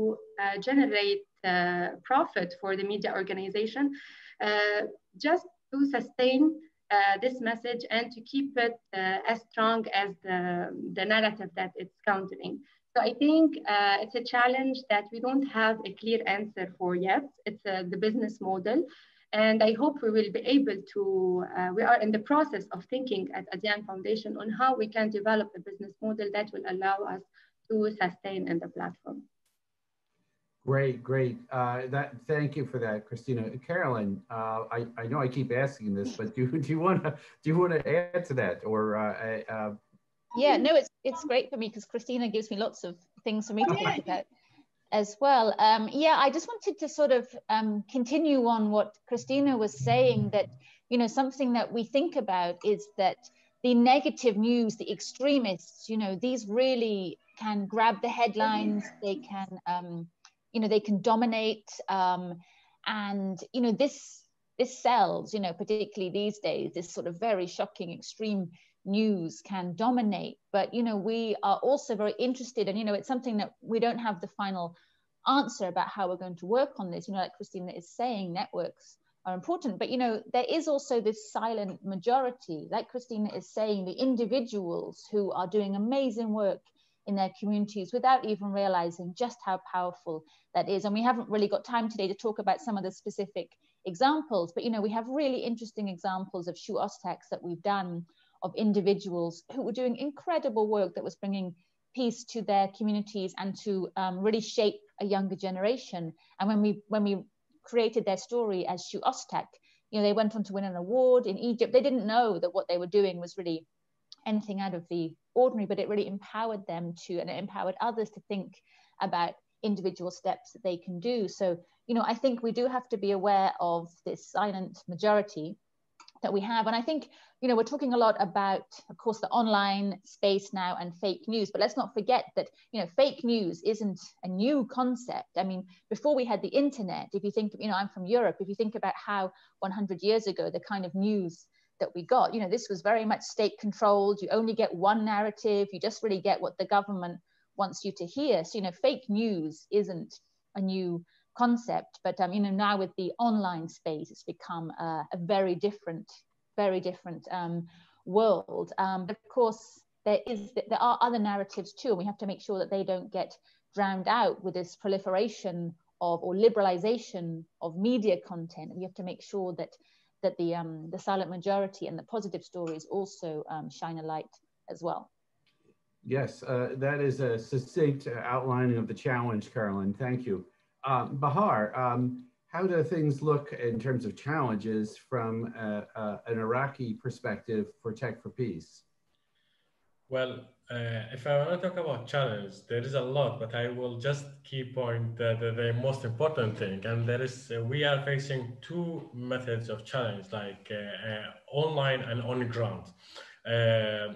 uh, generate uh, profit for the media organization uh, just to sustain uh, this message and to keep it uh, as strong as the, the narrative that it's countering. So I think uh, it's a challenge that we don't have a clear answer for yet. It's uh, the business model. And I hope we will be able to, uh, we are in the process of thinking at Adyan Foundation on how we can develop a business model that will allow us to sustain in the platform. Great, great. Uh, that thank you for that, Christina. Carolyn, uh, I, I know I keep asking this, but do, do you want to do you want to add to that or? Uh, uh, yeah, no, it's it's great for me because Christina gives me lots of things for me to think about as well. Um, yeah, I just wanted to sort of um, continue on what Christina was saying that you know something that we think about is that the negative news, the extremists, you know, these really can grab the headlines. They can um, you know they can dominate um, and you know this this sells you know particularly these days this sort of very shocking extreme news can dominate. But you know we are also very interested and you know it's something that we don't have the final answer about how we're going to work on this. You know like christina is saying networks are important but you know there is also this silent majority. Like christina is saying the individuals who are doing amazing work in their communities without even realizing just how powerful that is. And we haven't really got time today to talk about some of the specific examples, but you know, we have really interesting examples of Shu Ostak that we've done of individuals who were doing incredible work that was bringing peace to their communities and to um, really shape a younger generation. And when we when we created their story as Shu Ostak, you know, they went on to win an award in Egypt. They didn't know that what they were doing was really anything out of the ordinary, but it really empowered them to, and it empowered others to think about individual steps that they can do. So, you know, I think we do have to be aware of this silent majority that we have. And I think, you know, we're talking a lot about, of course, the online space now and fake news, but let's not forget that, you know, fake news isn't a new concept. I mean, before we had the internet, if you think, you know, I'm from Europe, if you think about how 100 years ago, the kind of news that we got. You know, this was very much state controlled. You only get one narrative. You just really get what the government wants you to hear. So, you know, fake news isn't a new concept, but um, you know, now with the online space, it's become a, a very different, very different um, world. Um, but of course, there is there are other narratives too, and we have to make sure that they don't get drowned out with this proliferation of or liberalization of media content. We have to make sure that that the um, the silent majority and the positive stories also um, shine a light as well. Yes, uh, that is a succinct outlining of the challenge, Carolyn. Thank you. Uh, Bahar, um, how do things look in terms of challenges from uh, uh, an Iraqi perspective for Tech for Peace? Well, uh, if I want to talk about challenge, there is a lot, but I will just keep point the, the, the most important thing. And there is, uh, we are facing two methods of challenge, like uh, uh online and on ground. Uh,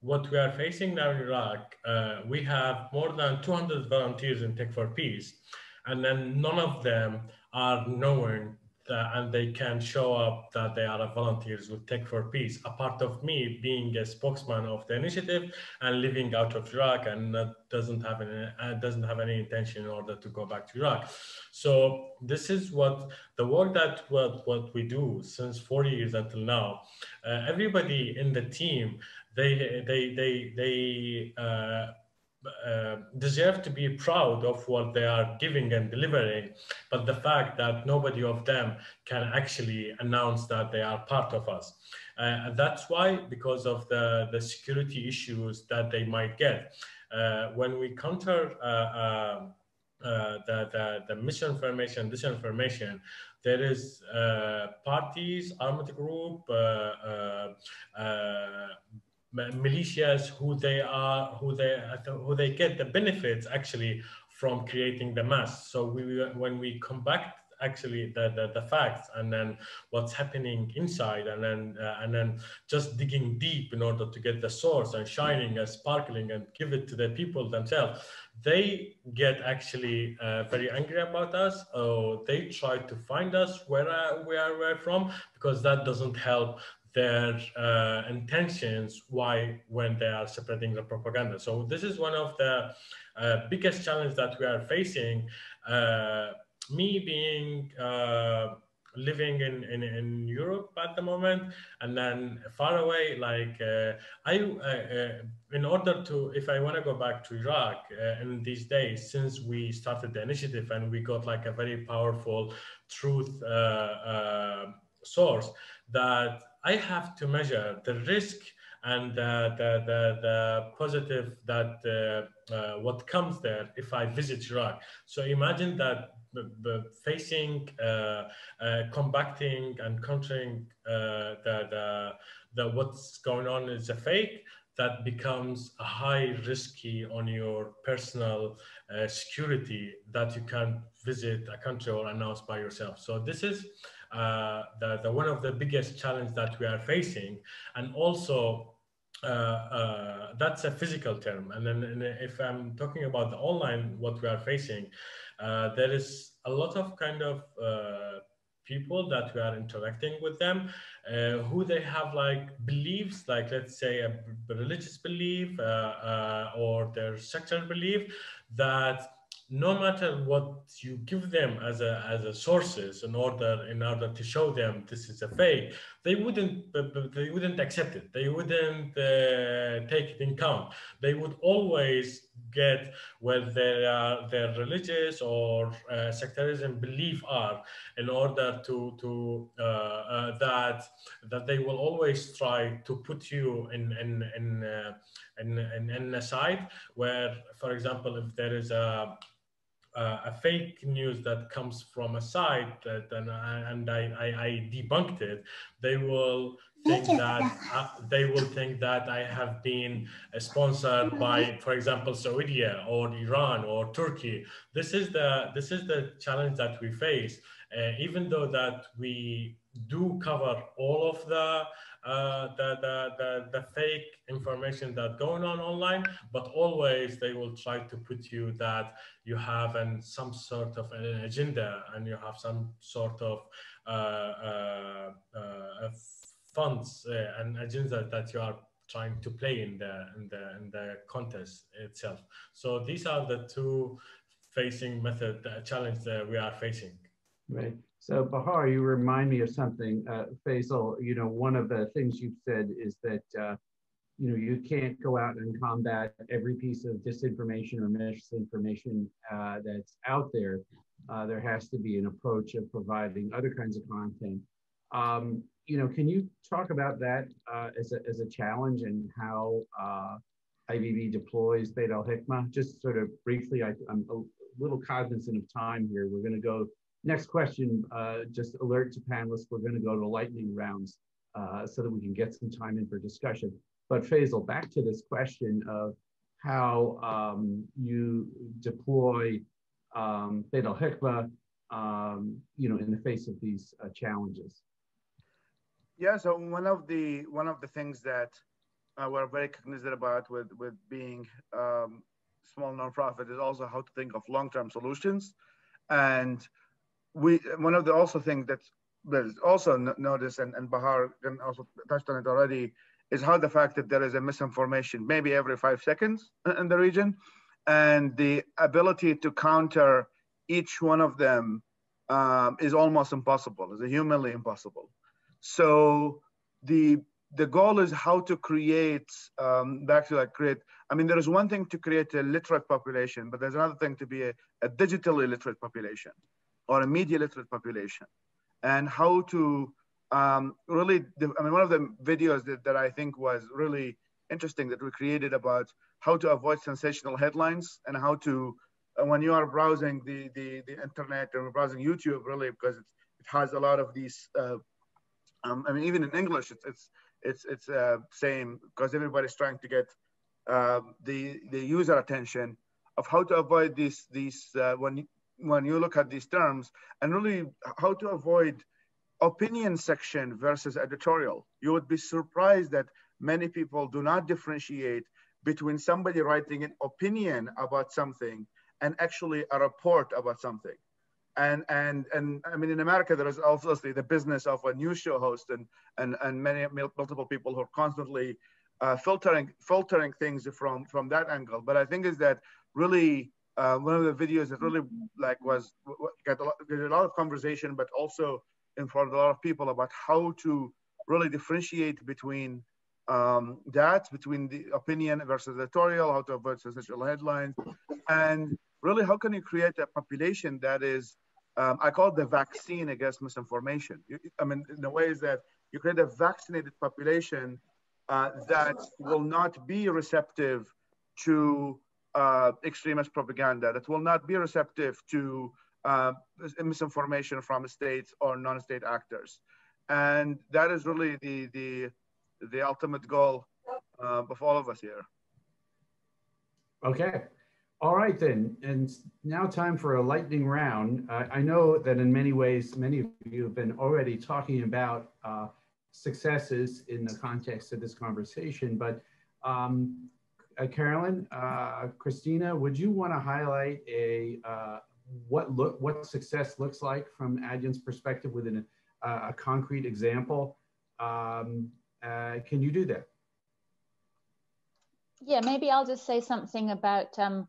what we are facing now in Iraq, uh, we have more than 200 volunteers in Tech for Peace, and then none of them are known uh, and they can show up that they are volunteers with Tech for Peace. A part of me being a spokesman of the initiative and living out of Iraq and doesn't have any uh, doesn't have any intention in order to go back to Iraq. So this is what the work that what what we do since 40 years until now. Uh, everybody in the team they they they they. Uh, deserve to be proud of what they are giving and delivering, but the fact that nobody of them can actually announce that they are part of us. Uh, that's why, because of the, the security issues that they might get. Uh, when we counter uh, uh, the, the, the misinformation, disinformation, there is parties, armed group, militias who they are who they who they get the benefits actually from creating the mass. So we when we come back actually the, the, the facts and then what's happening inside and then uh, and then just digging deep in order to get the source and shining and sparkling and give it to the people themselves. They get actually uh, very angry about us. Or they try to find us where uh, we are we're from because that doesn't help their uh, intentions why when they are spreading the propaganda. So this is one of the uh, biggest challenges that we are facing uh, me being uh, living in, in, in Europe at the moment and then far away like uh, I uh, in order to if I want to go back to Iraq in these days since we started the initiative and we got like a very powerful truth source that I have to measure the risk and the, the, the, the positive that uh, uh, what comes there if I visit Iraq. So imagine that facing, uh, uh, combating and countering uh, the, the, the what's going on is a fake, that becomes a high risky on your personal uh, security that you can visit a country or announce by yourself. So this is uh, the, the one of the biggest challenge that we are facing. And also, uh, uh, that's a physical term. And then and if I'm talking about the online, what we are facing, uh, there is a lot of kind of uh, people that we are interacting with them uh, who they have like beliefs like let's say a religious belief or their sexual belief that no matter what you give them as a as a sources in order in order to show them this is a fake they wouldn't they wouldn't accept it. They wouldn't uh, take it in count. They would always get where their their religious or uh, sectarianism belief are in order to to uh, uh, that that they will always try to put you in in in, uh, in, in, in a where for example if there is a a fake news that comes from a site that and, and I, I, I debunked it, they will think that uh, they will think that I have been uh, sponsored by, for example, Saudi or Iran or Turkey. This is the this is the challenge that we face. Uh, even though that we do cover all of the uh, the, the, the, the fake information that going on online, but always they will try to put you that you have an, some sort of an agenda and you have some sort of uh, uh, uh funds uh, and agenda that you are trying to play in the, in the, in the contest itself. So these are the two facing method uh, challenge that we are facing. Right. So Bahar, you remind me of something, uh, Faisal. You know, one of the things you've said is that uh, you know you can't go out and combat every piece of disinformation or misinformation uh, that's out there. Uh, there has to be an approach of providing other kinds of content. Um, you know, can you talk about that uh, as a as a challenge and how uh, IVB deploys Beit al Hikmah. Just sort of briefly, I, am a little cognizant of time here. We're going to go next question. Uh, just alert to panelists. We're going to go to lightning rounds uh, so that we can get some time in for discussion. But Faisal, back to this question of how um, you deploy um, Beit al Hikmah, um, you know, in the face of these uh, challenges. Yeah. So one of the one of the things that uh, we're very cognizant about with with being um, small nonprofit is also how to think of long-term solutions, and we one of the also things that there's also noticed and, and Bahar also touched on it already is how the fact that there is a misinformation maybe every five seconds in the region and the ability to counter each one of them um, is almost impossible is humanly impossible. So the the goal is how to create um, to like create i mean there is one thing to create a literate population but there's another thing to be a, a digitally literate population or a media literate population. And how to um, really i mean one of the videos that, that i think was really interesting that we created about how to avoid sensational headlines and how to uh, when you are browsing the, the, the internet or browsing youtube really because it has a lot of these uh, um, I mean, even in English, it's it's it's it's uh, same because everybody's trying to get uh, the the user attention of how to avoid these these uh, when when you look at these terms and really how to avoid opinion section versus editorial. You would be surprised that many people do not differentiate between somebody writing an opinion about something and actually a report about something and and and I mean in America there is obviously the business of a news show host and and and many multiple people who are constantly uh, filtering filtering things from from that angle. But I think is that really uh, one of the videos that really like was got a, lot, got a lot of conversation, but also informed a lot of people about how to really differentiate between um, that between the opinion versus editorial, how to avoid sensational headlines, and really how can you create a population that is um, I call it the vaccine against misinformation. I mean, in the ways that you create a vaccinated population uh, that will not be receptive to uh, extremist propaganda, that will not be receptive to uh, misinformation from states or non-state actors, and that is really the the the ultimate goal uh, of all of us here. Okay. All right, then. And now time for a lightning round. Uh, I know that in many ways, many of you have been already talking about uh, successes in the context of this conversation, but um, Carolyn, uh, Christina, would you want to highlight a uh, what look what success looks like from Adyan's perspective within a, a concrete example? Um, uh, can you do that? Yeah, maybe I'll just say something about um,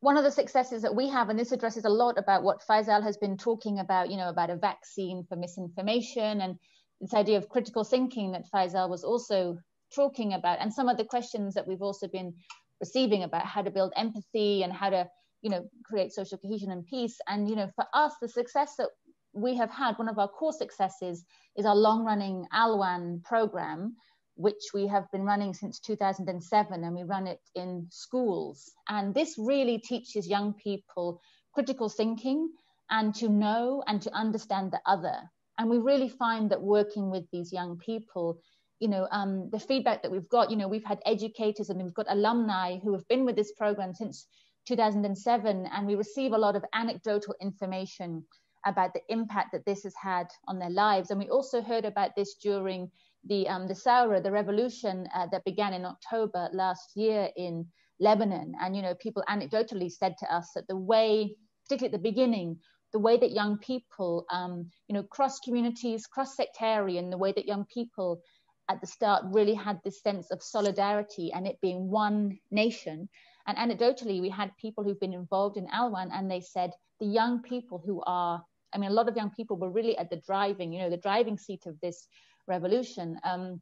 one of the successes that we have, and this addresses a lot about what Faisal has been talking about, you know, about a vaccine for misinformation and this idea of critical thinking that Faisal was also talking about, and some of the questions that we've also been receiving about how to build empathy and how to, you know, create social cohesion and peace. And, you know, for us, the success that we have had, one of our core successes is our long running Alwan program, which we have been running since 2007 and we run it in schools. And this really teaches young people critical thinking and to know and to understand the other. And we really find that working with these young people, you know, um, the feedback that we've got, you know, we've had educators and we've got alumni who have been with this program since 2007, and we receive a lot of anecdotal information about the impact that this has had on their lives. And we also heard about this during the um, the Saura, the revolution uh, that began in October last year in Lebanon. And you know, people anecdotally said to us that the way, particularly at the beginning, the way that young people, um, you know, cross communities, cross sectarian, the way that young people at the start really had this sense of solidarity and it being one nation. And anecdotally, we had people who've been involved in Alwan, and they said the young people who are, I mean, a lot of young people were really at the driving, you know, the driving seat of this revolution. Um,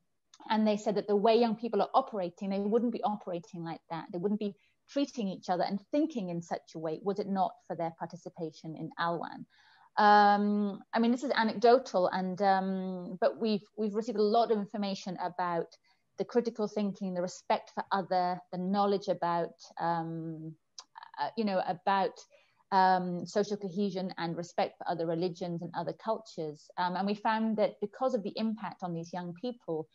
and they said that the way young people are operating, they wouldn't be operating like that. They wouldn't be treating each other and thinking in such a way, was it not for their participation in Alwan. Um, I mean, this is anecdotal, and um, but we've we've received a lot of information about the critical thinking, the respect for other, the knowledge about, um, uh, you know, about um, social cohesion and respect for other religions and other cultures. Um, and we found that because of the impact on these young people,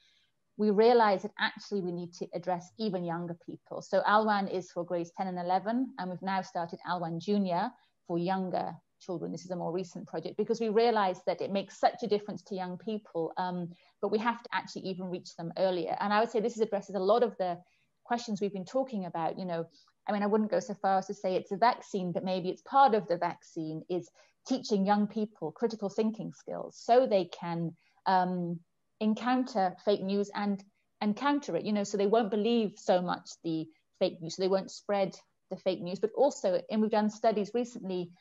we realized that actually we need to address even younger people. So Alwan is for grades 10 and 11, and we've now started Alwan Junior for younger children. This is a more recent project because we realized that it makes such a difference to young people, um, but we have to actually even reach them earlier. And I would say this addresses a lot of the questions we've been talking about. You know, I mean, I wouldn't go so far as to say it's a vaccine, but maybe it's part of the vaccine is teaching young people critical thinking skills so they can um, encounter fake news and and counter it. You know, so they won't believe so much the fake news, so they won't spread the fake news. But also, and we've done studies recently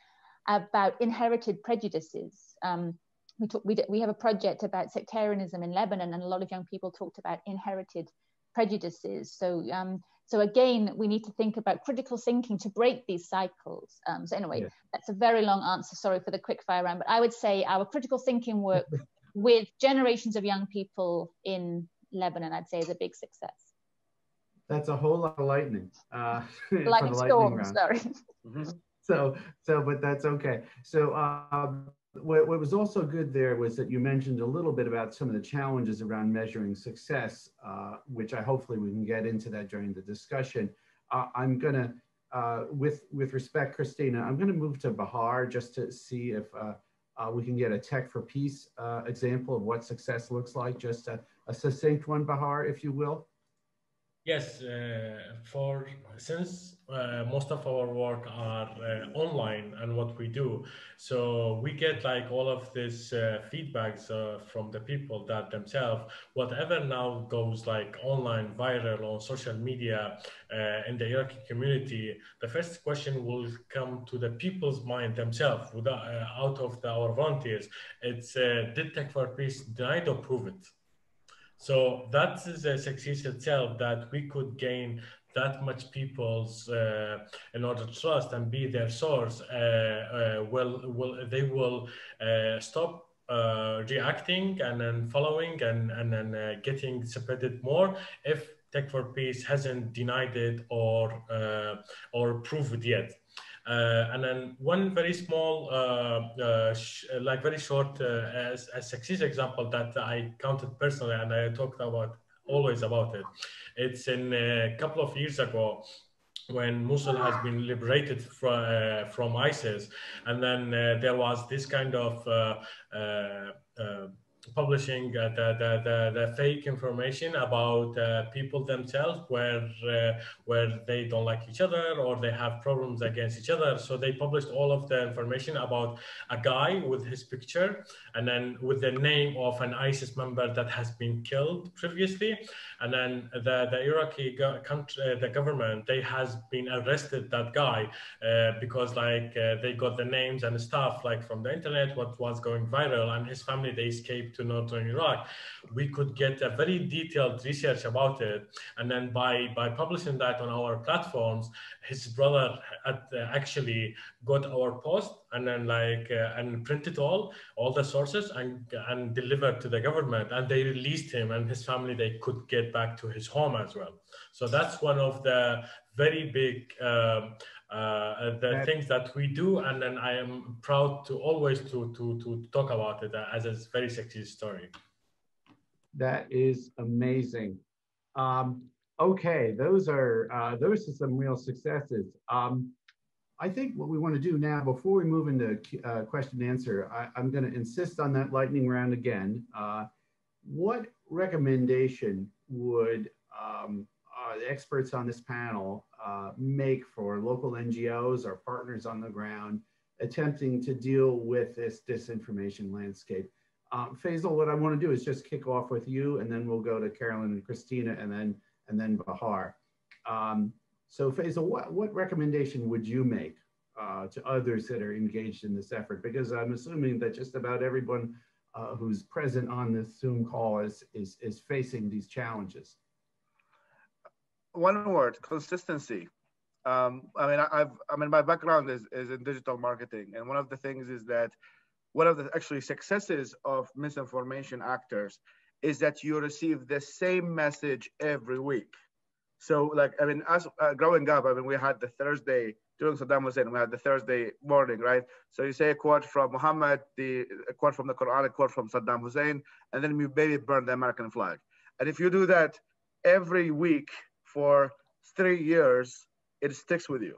about inherited prejudices. Um, we, talk, we, we have a project about sectarianism in Lebanon, and a lot of young people talked about inherited prejudices. So, um, so again, we need to think about critical thinking to break these cycles. Um, so anyway, that's a very long answer. Sorry for the quick fire round, but I would say our critical thinking work [laughs] with generations of young people in Lebanon, I'd say is a big success. That's a whole lot of lightning. Uh, [laughs] lightning storm, sorry. Mm-hmm [laughs] so so but that's okay. So um, what, what was also good there was that you mentioned a little bit about some of the challenges around measuring success uh, which i hopefully we can get into that during the discussion. Uh, i'm going to uh, with with respect christina i'm going to move to bahar just to see if uh, uh, we can get a tech for peace uh, example of what success looks like. Just a, a succinct one bahar if you will Yes, uh, for since uh, most of our work are uh, online and what we do, so we get like all of this uh, feedbacks uh, from the people that themselves, whatever now goes like online, viral on social media uh, in the Iraqi community, the first question will come to the people's mind themselves, without out of the, our volunteers. It's did Tech for Peace deny or prove it? So that is a success itself that we could gain that much people's uh, in order to trust and be their source. Uh, uh, will will they will uh, stop uh, reacting and then following and and then uh, getting spreaded more if Tech for Peace hasn't denied it or or proved it yet. Uh, and then one very small, uh, uh, like very short, as a success example that I counted personally, and I talked about always about it. It's in a couple of years ago when Mosul has been liberated from, uh, from ISIS. And then uh, there was this kind of uh, publishing uh, the, the, the, the, fake information about uh, people themselves where uh, where they don't like each other or they have problems against each other. So they published all of the information about a guy with his picture and then with the name of an isis member that has been killed previously. And then the, the iraqi go- country, the government they has been arrested that guy because like they got the names and stuff like from the internet what was going viral and his family they escaped to northern Iraq, we could get a very detailed research about it. And then by, by publishing that on our platforms, his brother had, uh, actually got our post and then like uh, and printed all all the sources and and delivered to the government. And they released him and his family they could get back to his home as well. So that's one of the very big um, uh, the things that we do, and then I am proud to always to to to talk about it as a very sexy story. That is amazing. Um, okay, those are uh, those are some real successes. Um, I think what we want to do now, before we move into uh, question and answer, I, am going to insist on that lightning round again. Uh, what recommendation would um, uh, the experts on this panel uh, make for local NGOs or partners on the ground attempting to deal with this disinformation landscape. Um, Faisal, what I want to do is just kick off with you, and then we'll go to Carolyn and Christina, and then and then Bahar. Um, so, Faisal, what what recommendation would you make uh, to others that are engaged in this effort? Because I'm assuming that just about everyone uh, who's present on this Zoom call is is is facing these challenges one word consistency um, i mean I, have i mean my background is, is in digital marketing and one of the things is that one of the actually successes of misinformation actors is that you receive the same message every week. So like, I mean, as uh, growing up, I mean, we had the Thursday, during Saddam Hussein, we had the Thursday morning, right? So you say a quote from Muhammad, the a quote from the Quran, a quote from Saddam Hussein, and then you maybe burn the American flag. And if you do that every week for three years, it sticks with you,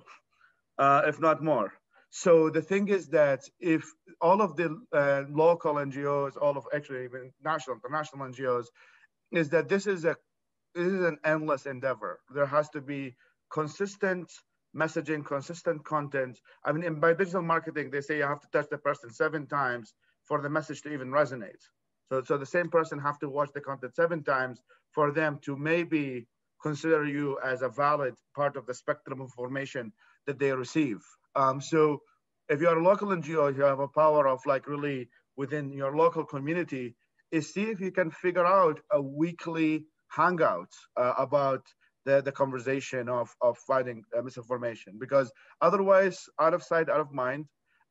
uh, if not more. So the thing is that if all of the uh, local NGOs, all of actually even national, international NGOs, is that this is a this is an endless endeavor. There has to be consistent messaging, consistent content. I mean, by digital marketing, they say you have to touch the person seven times for the message to even resonate. So, so the same person have to watch the content seven times for them to maybe consider you as a valid part of the spectrum of information that they receive. Um, so if you're a local NGO, you have a power of like really within your local community, is see if you can figure out a weekly hangout uh, about the, the conversation of, of fighting uh, misinformation because otherwise out of sight, out of mind,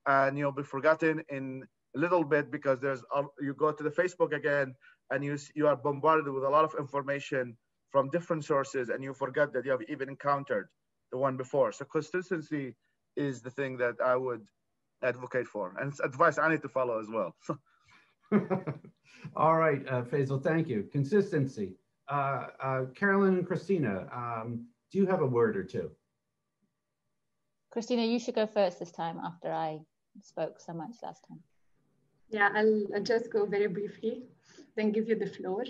and you'll be forgotten in a little bit because there's uh, you go to the Facebook again and you you are bombarded with a lot of information from different sources and you forget that you have even encountered the one before. So consistency is the thing that I would advocate for, and it's advice I need to follow as well. [laughs] [laughs] All right, uh, Faisal, thank you. Consistency. Uh, uh, Carolyn and Christina, um, do you have a word or two? Christina, you should go first this time after I spoke so much last time. Yeah, I'll, I'll just go very briefly, then give you the floor.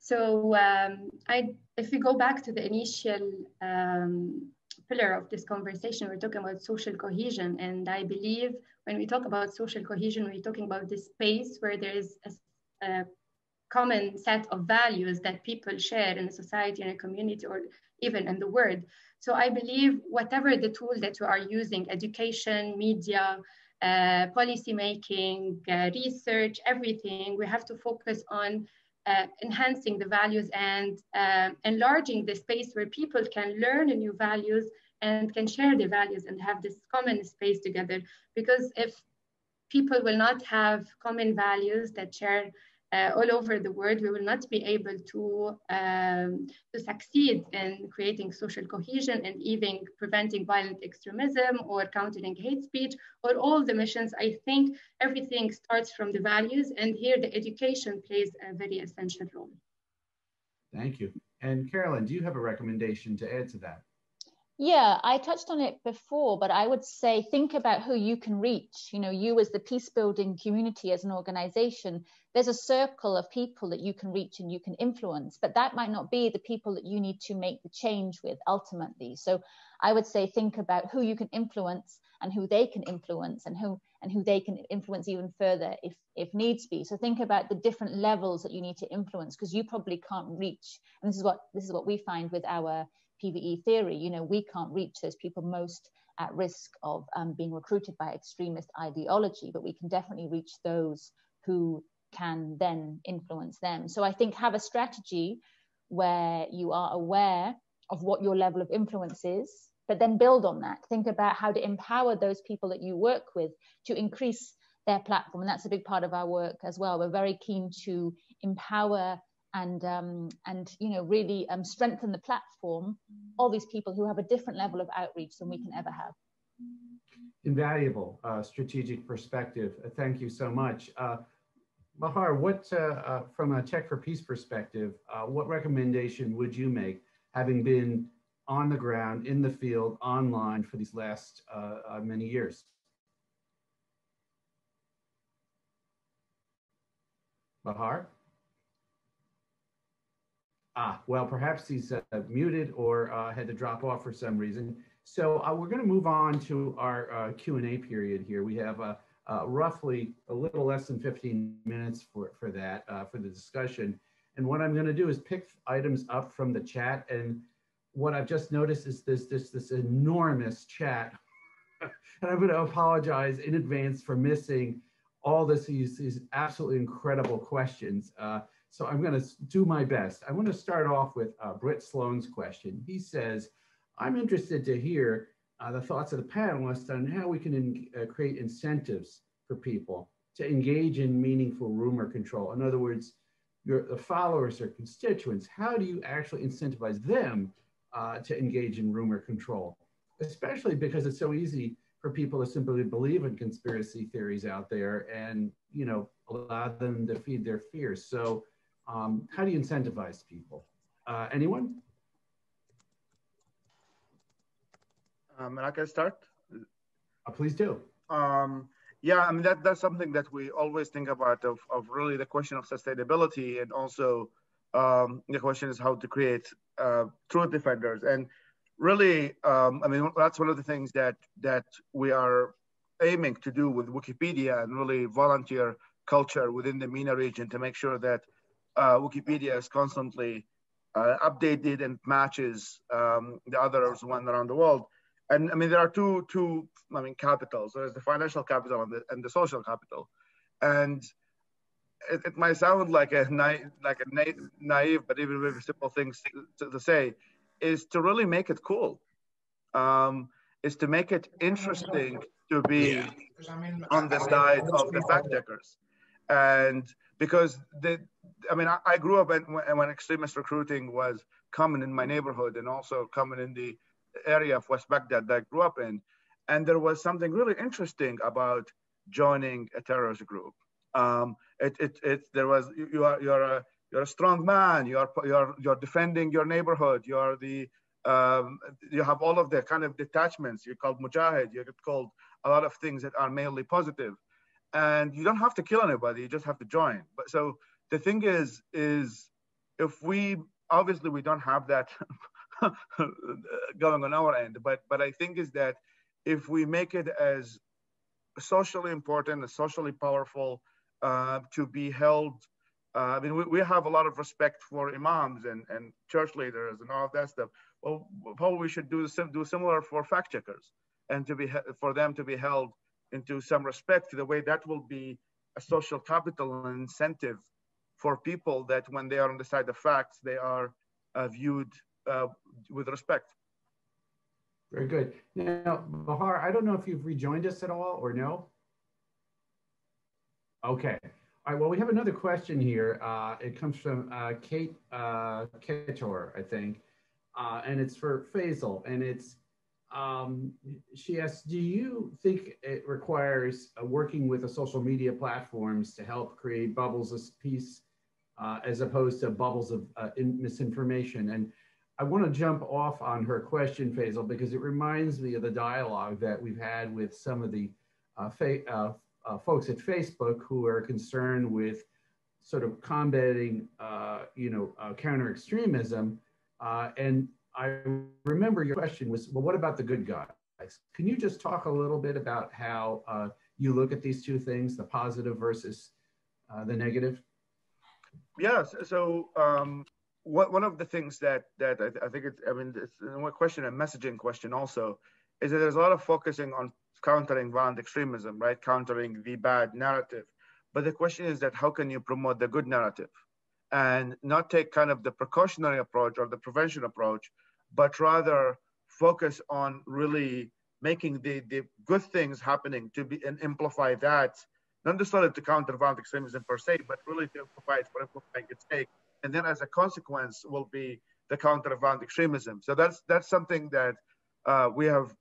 So um, I, if we go back to the initial um, pillar of this conversation, we're talking about social cohesion. And I believe when we talk about social cohesion, we're talking about this space where there is a, a common set of values that people share in a society, in a community, or even in the world. So I believe whatever the tool that you are using, education, media, uh, policy making, uh, research, everything, we have to focus on uh, enhancing the values and uh, enlarging the space where people can learn new values and can share their values and have this common space together. Because if people will not have common values that share uh, all over the world, we will not be able to, um, to succeed in creating social cohesion and even preventing violent extremism or countering hate speech or all the missions. I think everything starts from the values and here the education plays a very essential role. Thank you. And Carolyn, do you have a recommendation to add to that? Yeah, I touched on it before, but I would say think about who you can reach. You know, you as the peace building community, as an organization, there's a circle of people that you can reach and you can influence, but that might not be the people that you need to make the change with ultimately. So I would say think about who you can influence and who they can influence and who and who they can influence even further if if needs be. So think about the different levels that you need to influence because you probably can't reach. And this is what this is what we find with our PVE theory, you know, we can't reach those people most at risk of um, being recruited by extremist ideology, but we can definitely reach those who can then influence them. So I think have a strategy where you are aware of what your level of influence is, but then build on that. Think about how to empower those people that you work with to increase their platform. And that's a big part of our work as well. We're very keen to empower and um, and you know really um, strengthen the platform all these people who have a different level of outreach than we can ever have invaluable uh, strategic perspective uh, thank you so much uh, Bahar, what uh, uh, from a tech for peace perspective uh, what recommendation would you make having been on the ground in the field online for these last many years Bahar? Ah, well, perhaps he's uh, muted or uh, had to drop off for some reason. So uh, we're going to move on to our uh, Q&A period here. We have uh, uh, roughly a little less than 15 minutes for, for that, for the discussion. And what I'm going to do is pick items up from the chat. And what I've just noticed is this, this, this enormous chat. [laughs] and I'm going to apologize in advance for missing all this, these, these absolutely incredible questions. So I'm going to do my best. I want to start off with uh, Britt Sloan's question. He says, I'm interested to hear uh, the thoughts of the panelists on how we can in, uh, create incentives for people to engage in meaningful rumor control. In other words, your the followers or constituents, how do you actually incentivize them uh, to engage in rumor control? Especially because it's so easy for people to simply believe in conspiracy theories out there and you know allow them to feed their fears. So, um, how do you incentivize people? Uh, anyone? Um, and I can start. Uh, please do. Um, yeah, I mean that that's something that we always think about of, of really the question of sustainability and also um, the question is how to create uh, truth defenders. And really um, I mean that's one of the things that that we are aiming to do with Wikipedia and really volunteer culture within the MENA region to make sure that uh, Wikipedia is constantly uh, updated and matches um, the others one around the world. And I mean there are two two I mean capitals. There's the financial capital and the, and the social capital, and it, it might sound like a naive, like a na- naive, but even very simple things to, to, say, is to really make it cool, um, is to make it interesting to be yeah. on the side of the fact checkers, and because the I mean, I, I grew up when, when extremist recruiting was common in my neighborhood and also common in the area of West Baghdad that I grew up in. And there was something really interesting about joining a terrorist group. Um, it, it, it, there was, you are, you're a, you're a strong man. You're, you're, you're defending your neighborhood. You're the, um, you have all of the kind of detachments. You're called mujahid. You get called a lot of things that are mainly positive. And you don't have to kill anybody. You just have to join. But so the thing is, is if we obviously we don't have that [laughs] going on our end. But but I think is that if we make it as socially important, as socially powerful, uh, to be held. Uh, I mean, we, we have a lot of respect for imams and, and church leaders and all of that stuff. Well, probably we should do do similar for fact checkers, and to be for them to be held into some respect. The way that will be a social capital and incentive for people that when they are on the side of facts, they are uh, viewed uh, with respect. Very good. Now, Bahar, I don't know if you've rejoined us at all or no. Okay. All right. Well, we have another question here. Uh, it comes from uh, Kate uh, Ketor, I think, uh, and it's for Faisal. And it's um, she asks, do you think it requires uh, working with the social media platforms to help create bubbles of peace uh, as opposed to bubbles of uh, misinformation? And I want to jump off on her question, Faisal, because it reminds me of the dialogue that we've had with some of the uh, uh, uh, folks at Facebook who are concerned with sort of combating, uh, you know, uh, counter extremism. Uh, and I remember your question was, well, what about the good guys? Can you just talk a little bit about how you look at these two things, the positive versus the negative? Yes. So um, what, one of the things that that I, I think it's I mean it's one question a messaging question also is that there's a lot of focusing on countering violent extremism, right? Countering the bad narrative. But the question is that how can you promote the good narrative and not take kind of the precautionary approach or the prevention approach, but rather focus on really making the, the good things happening to be and amplify that, not necessarily to counter violent extremism per se, but really to amplify it for amplifying its sake and then as a consequence will be the counter violent extremism. So that's that's something that uh, we have.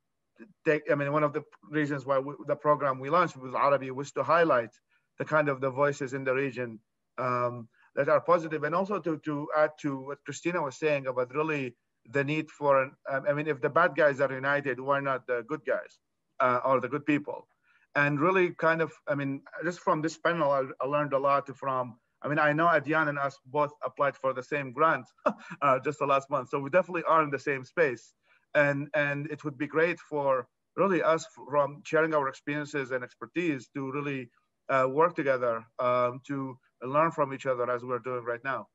Take, I mean, one of the reasons why we, the program we launched with Arabi was to highlight the kind of the voices in the region um, that are positive, and also to to add to what Christina was saying about really the need for. Um, I mean, if the bad guys are united, why not the good guys uh, or the good people? And really, kind of, I mean, just from this panel, I, I learned a lot from I mean, I know Adyan and us both applied for the same grant [laughs] uh, just the last month, so we definitely are in the same space, and and it would be great for really us from sharing our experiences and expertise to really uh, work together um, to learn from each other as we're doing right now.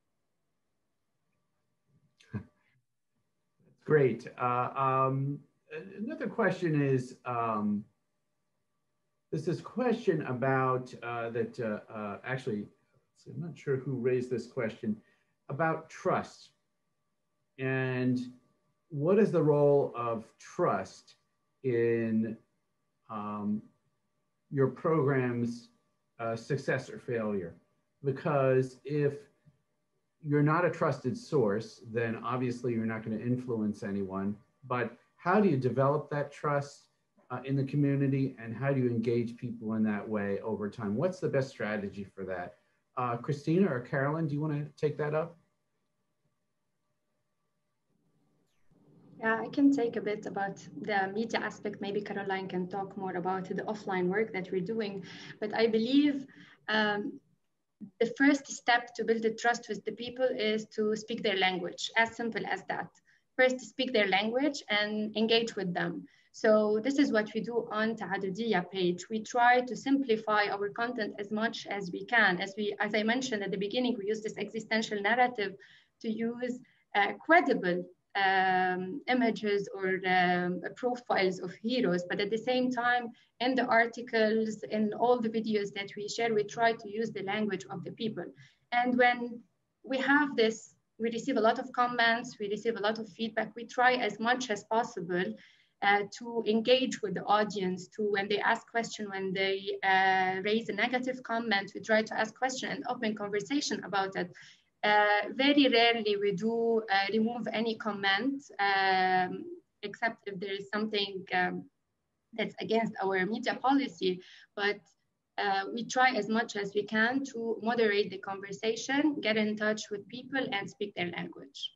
That's [laughs] great. Uh, um, another question is. Um, there's this question about uh, that uh, uh, actually I'm not sure who raised this question about trust and what is the role of trust in um, your program's uh, success or failure? Because if you're not a trusted source, then obviously you're not going to influence anyone. But how do you develop that trust uh, in the community and how do you engage people in that way over time? What's the best strategy for that? Uh, Christina or Carolyn, do you want to take that up? Yeah, I can take a bit about the media aspect. Maybe Caroline can talk more about the offline work that we're doing. But I believe um, the first step to build the trust with the people is to speak their language, as simple as that. First, speak their language and engage with them. So this is what we do on Ta'addudiya page. We try to simplify our content as much as we can. As we, as I mentioned at the beginning, we use this existential narrative to use uh, credible um, images or um, profiles of heroes, but at the same time, in the articles, in all the videos that we share, we try to use the language of the people. And when we have this, we receive a lot of comments, we receive a lot of feedback. We try as much as possible uh, to engage with the audience, to when they ask question, when they uh, raise a negative comment, we try to ask question and open conversation about it. Uh, very rarely we do uh, remove any comment, um, except if there is something um, that's against our media policy. But uh, we try as much as we can to moderate the conversation, get in touch with people, and speak their language.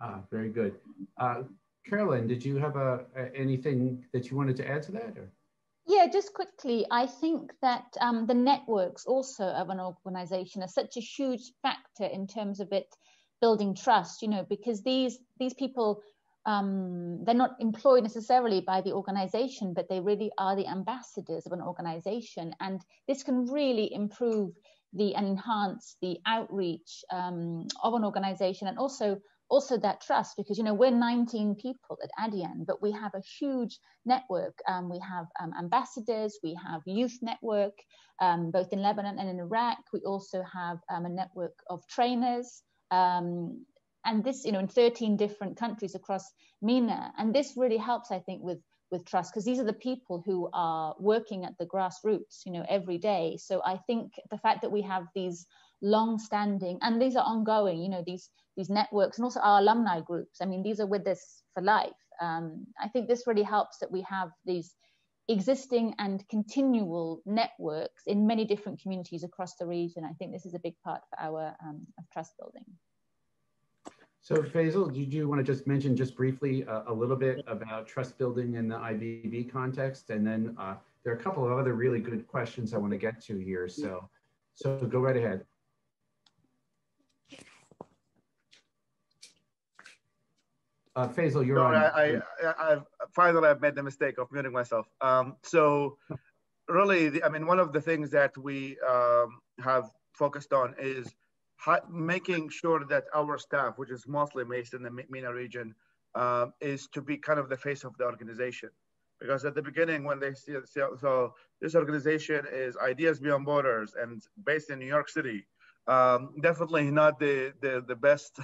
Ah, very good. Uh, Carolyn, did you have a, a, anything that you wanted to add to that? Or? Yeah, just quickly, I think that um, the networks also of an organization are such a huge factor in terms of it building trust, you know, because these these people um, they're not employed necessarily by the organization, but they really are the ambassadors of an organization. And this can really improve the and enhance the outreach um, of an organization and also also that trust because you know we're 19 people at Adyan, but we have a huge network. Um, we have um, ambassadors, we have youth network, um, both in Lebanon and in Iraq. We also have um, a network of trainers, um, and this you know in 13 different countries across MENA. And this really helps, I think, with with trust because these are the people who are working at the grassroots, you know, every day. So I think the fact that we have these long-standing and these are ongoing you know these these networks and also our alumni groups i mean these are with us for life um, i think this really helps that we have these existing and continual networks in many different communities across the region i think this is a big part for our um, trust building so Faisal, did you want to just mention just briefly uh, a little bit about trust building in the IBB context? And then uh, there are a couple of other really good questions I want to get to here. So, so go right ahead. Uh, Faisal, you're on. I, I, I've, finally, I've made the mistake of muting myself. Um, so really, the, I mean, one of the things that we um, have focused on is making sure that our staff, which is mostly based in the MENA region, uh, is to be kind of the face of the organization. Because at the beginning, when they see, so, so this organization is Ideas Beyond Borders and based in New York City, um, definitely not the, the, the best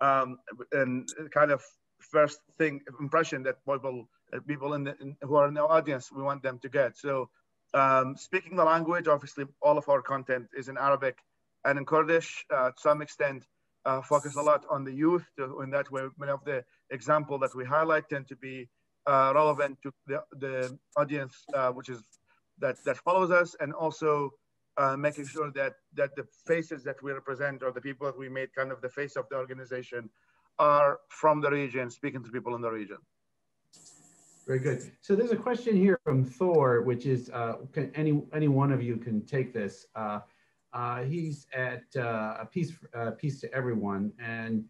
um, and kind of first thing impression that people people in, the, in who are in the audience we want them to get. So um, speaking the language, obviously all of our content is in Arabic and in Kurdish uh, to some extent. Uh, focus a lot on the youth. To, in that way, many of the example that we highlight tend to be uh, relevant to the, the audience, uh, which is that that follows us, and also uh, making sure that that the faces that we represent or the people that we made kind of the face of the organization are from the region, speaking to people in the region. Very good. So there's a question here from Thor, which is uh, can, any any one of you can take this. Uh, uh, he's at uh, a piece uh, piece to everyone, and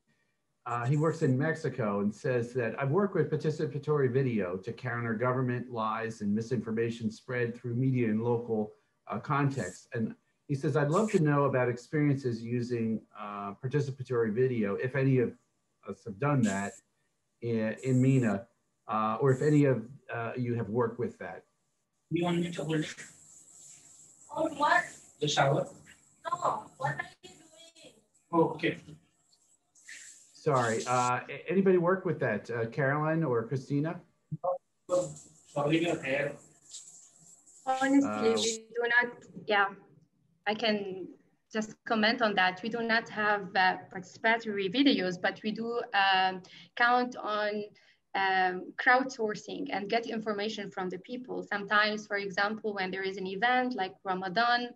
uh, he works in Mexico and says that I've worked with participatory video to counter government lies and misinformation spread through media and local contexts. And he says I'd love to know about experiences using participatory video, if any of us have done that in, in MENA, uh, or if any of uh, you have worked with that. You want me to hold it? Hold what? The shower. No, what are you doing? Oh, okay. Sorry, uh, anybody work with that? Uh, Caroline or Christina? Sorry, your hair. Honestly, uh, we do not, yeah, I can just comment on that. We do not have uh, participatory videos, but we do um, count on um, crowdsourcing and get information from the people. Sometimes, for example, when there is an event like Ramadan,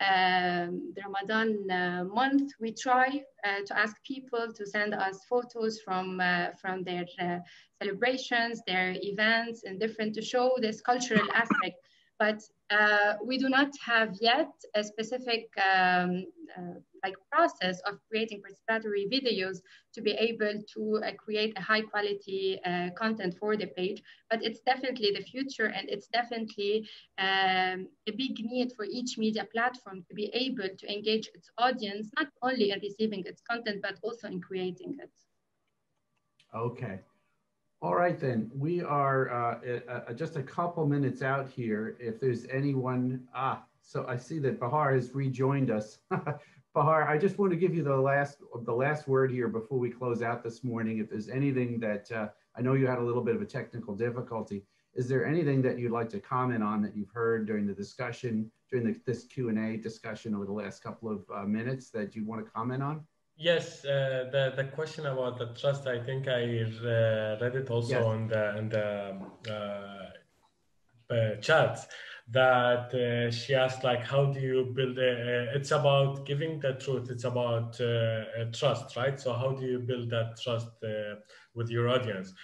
um, the Ramadan uh, month, we try uh, to ask people to send us photos from uh, from their uh, celebrations, their events, and different to show this cultural aspect but uh, we do not have yet a specific um, uh, like process of creating participatory videos to be able to uh, create a high quality uh, content for the page. But it's definitely the future and it's definitely um, a big need for each media platform to be able to engage its audience, not only in receiving its content, but also in creating it. Okay. All right, then. We are uh, uh, just a couple minutes out here. If there's anyone, ah, so I see that Bahar has rejoined us. [laughs] Bahar, I just want to give you the last the last word here before we close out this morning. If there's anything that uh, I know you had a little bit of a technical difficulty, is there anything that you'd like to comment on that you've heard during the discussion, during the, this Q and A discussion over the last couple of uh, minutes that you want to comment on? Yes, uh, the the question about the trust, I think I uh, read it also yes. on the in the uh, uh chat that uh, she asked like, how do you build? A, it's about giving the truth. It's about uh, trust, right? So how do you build that trust with your audience?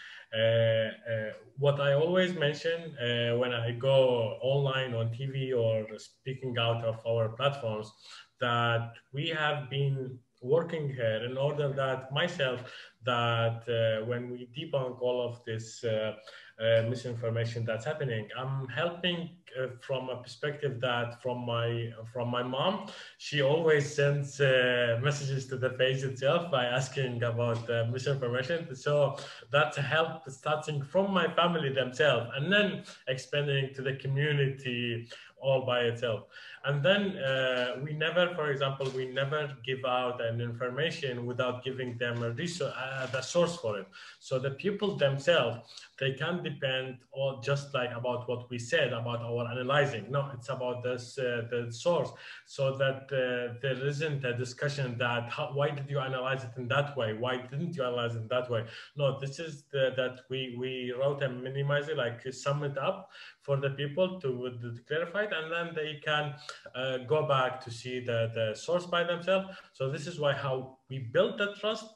what I always mention when I go online on TV or speaking out of our platforms that we have been working here in order that myself that uh, when we debunk all of this uh, uh, misinformation that's happening i'm helping uh, from a perspective that from my from my mom she always sends uh, messages to the page itself by asking about misinformation. So that's help starting from my family themselves and then expanding to the community all by itself and then uh, we never, for example, we never give out an information without giving them a resource, uh, the source for it. So the people themselves, they can depend on just like about what we said about our analyzing. No, it's about this uh, the source, so that uh, there isn't a discussion that how, why did you analyze it in that way? Why didn't you analyze it in that way? No, this is the, that we we wrote and minimize it, like sum it up for the people to, to clarify it, and then they can uh, go back to see the, the source by themselves. So this is why how we built that trust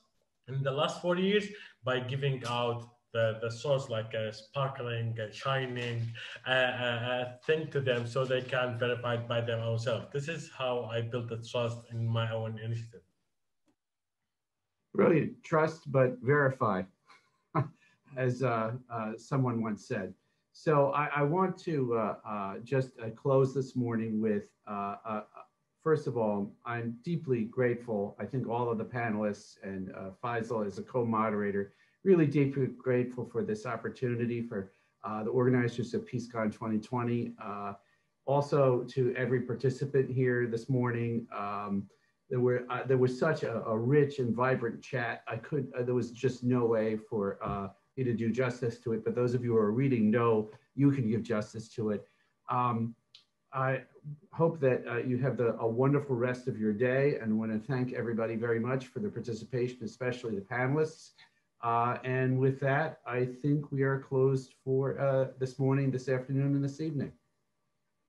in the last four years by giving out the, the source like a sparkling, a shining uh, uh, thing to them so they can verify it by themselves. This is how I built the trust in my own initiative. Brilliant. Trust, but verify, [laughs] as uh, uh, someone once said. So I, I want to uh, uh, just uh, close this morning with, uh, uh, first of all, I'm deeply grateful. I think all of the panelists and uh, Faisal as a co-moderator, really deeply grateful for this opportunity for the organizers of PeaceCon 2020. also to every participant here this morning. Um, there were there was such a, a, rich and vibrant chat. I could there was just no way for to do justice to it, but those of you who are reading know you can give justice to it. Um, I hope that uh, you have the, a wonderful rest of your day and want to thank everybody very much for the participation, especially the panelists. Uh, and with that, I think we are closed for uh, this morning, this afternoon, and this evening.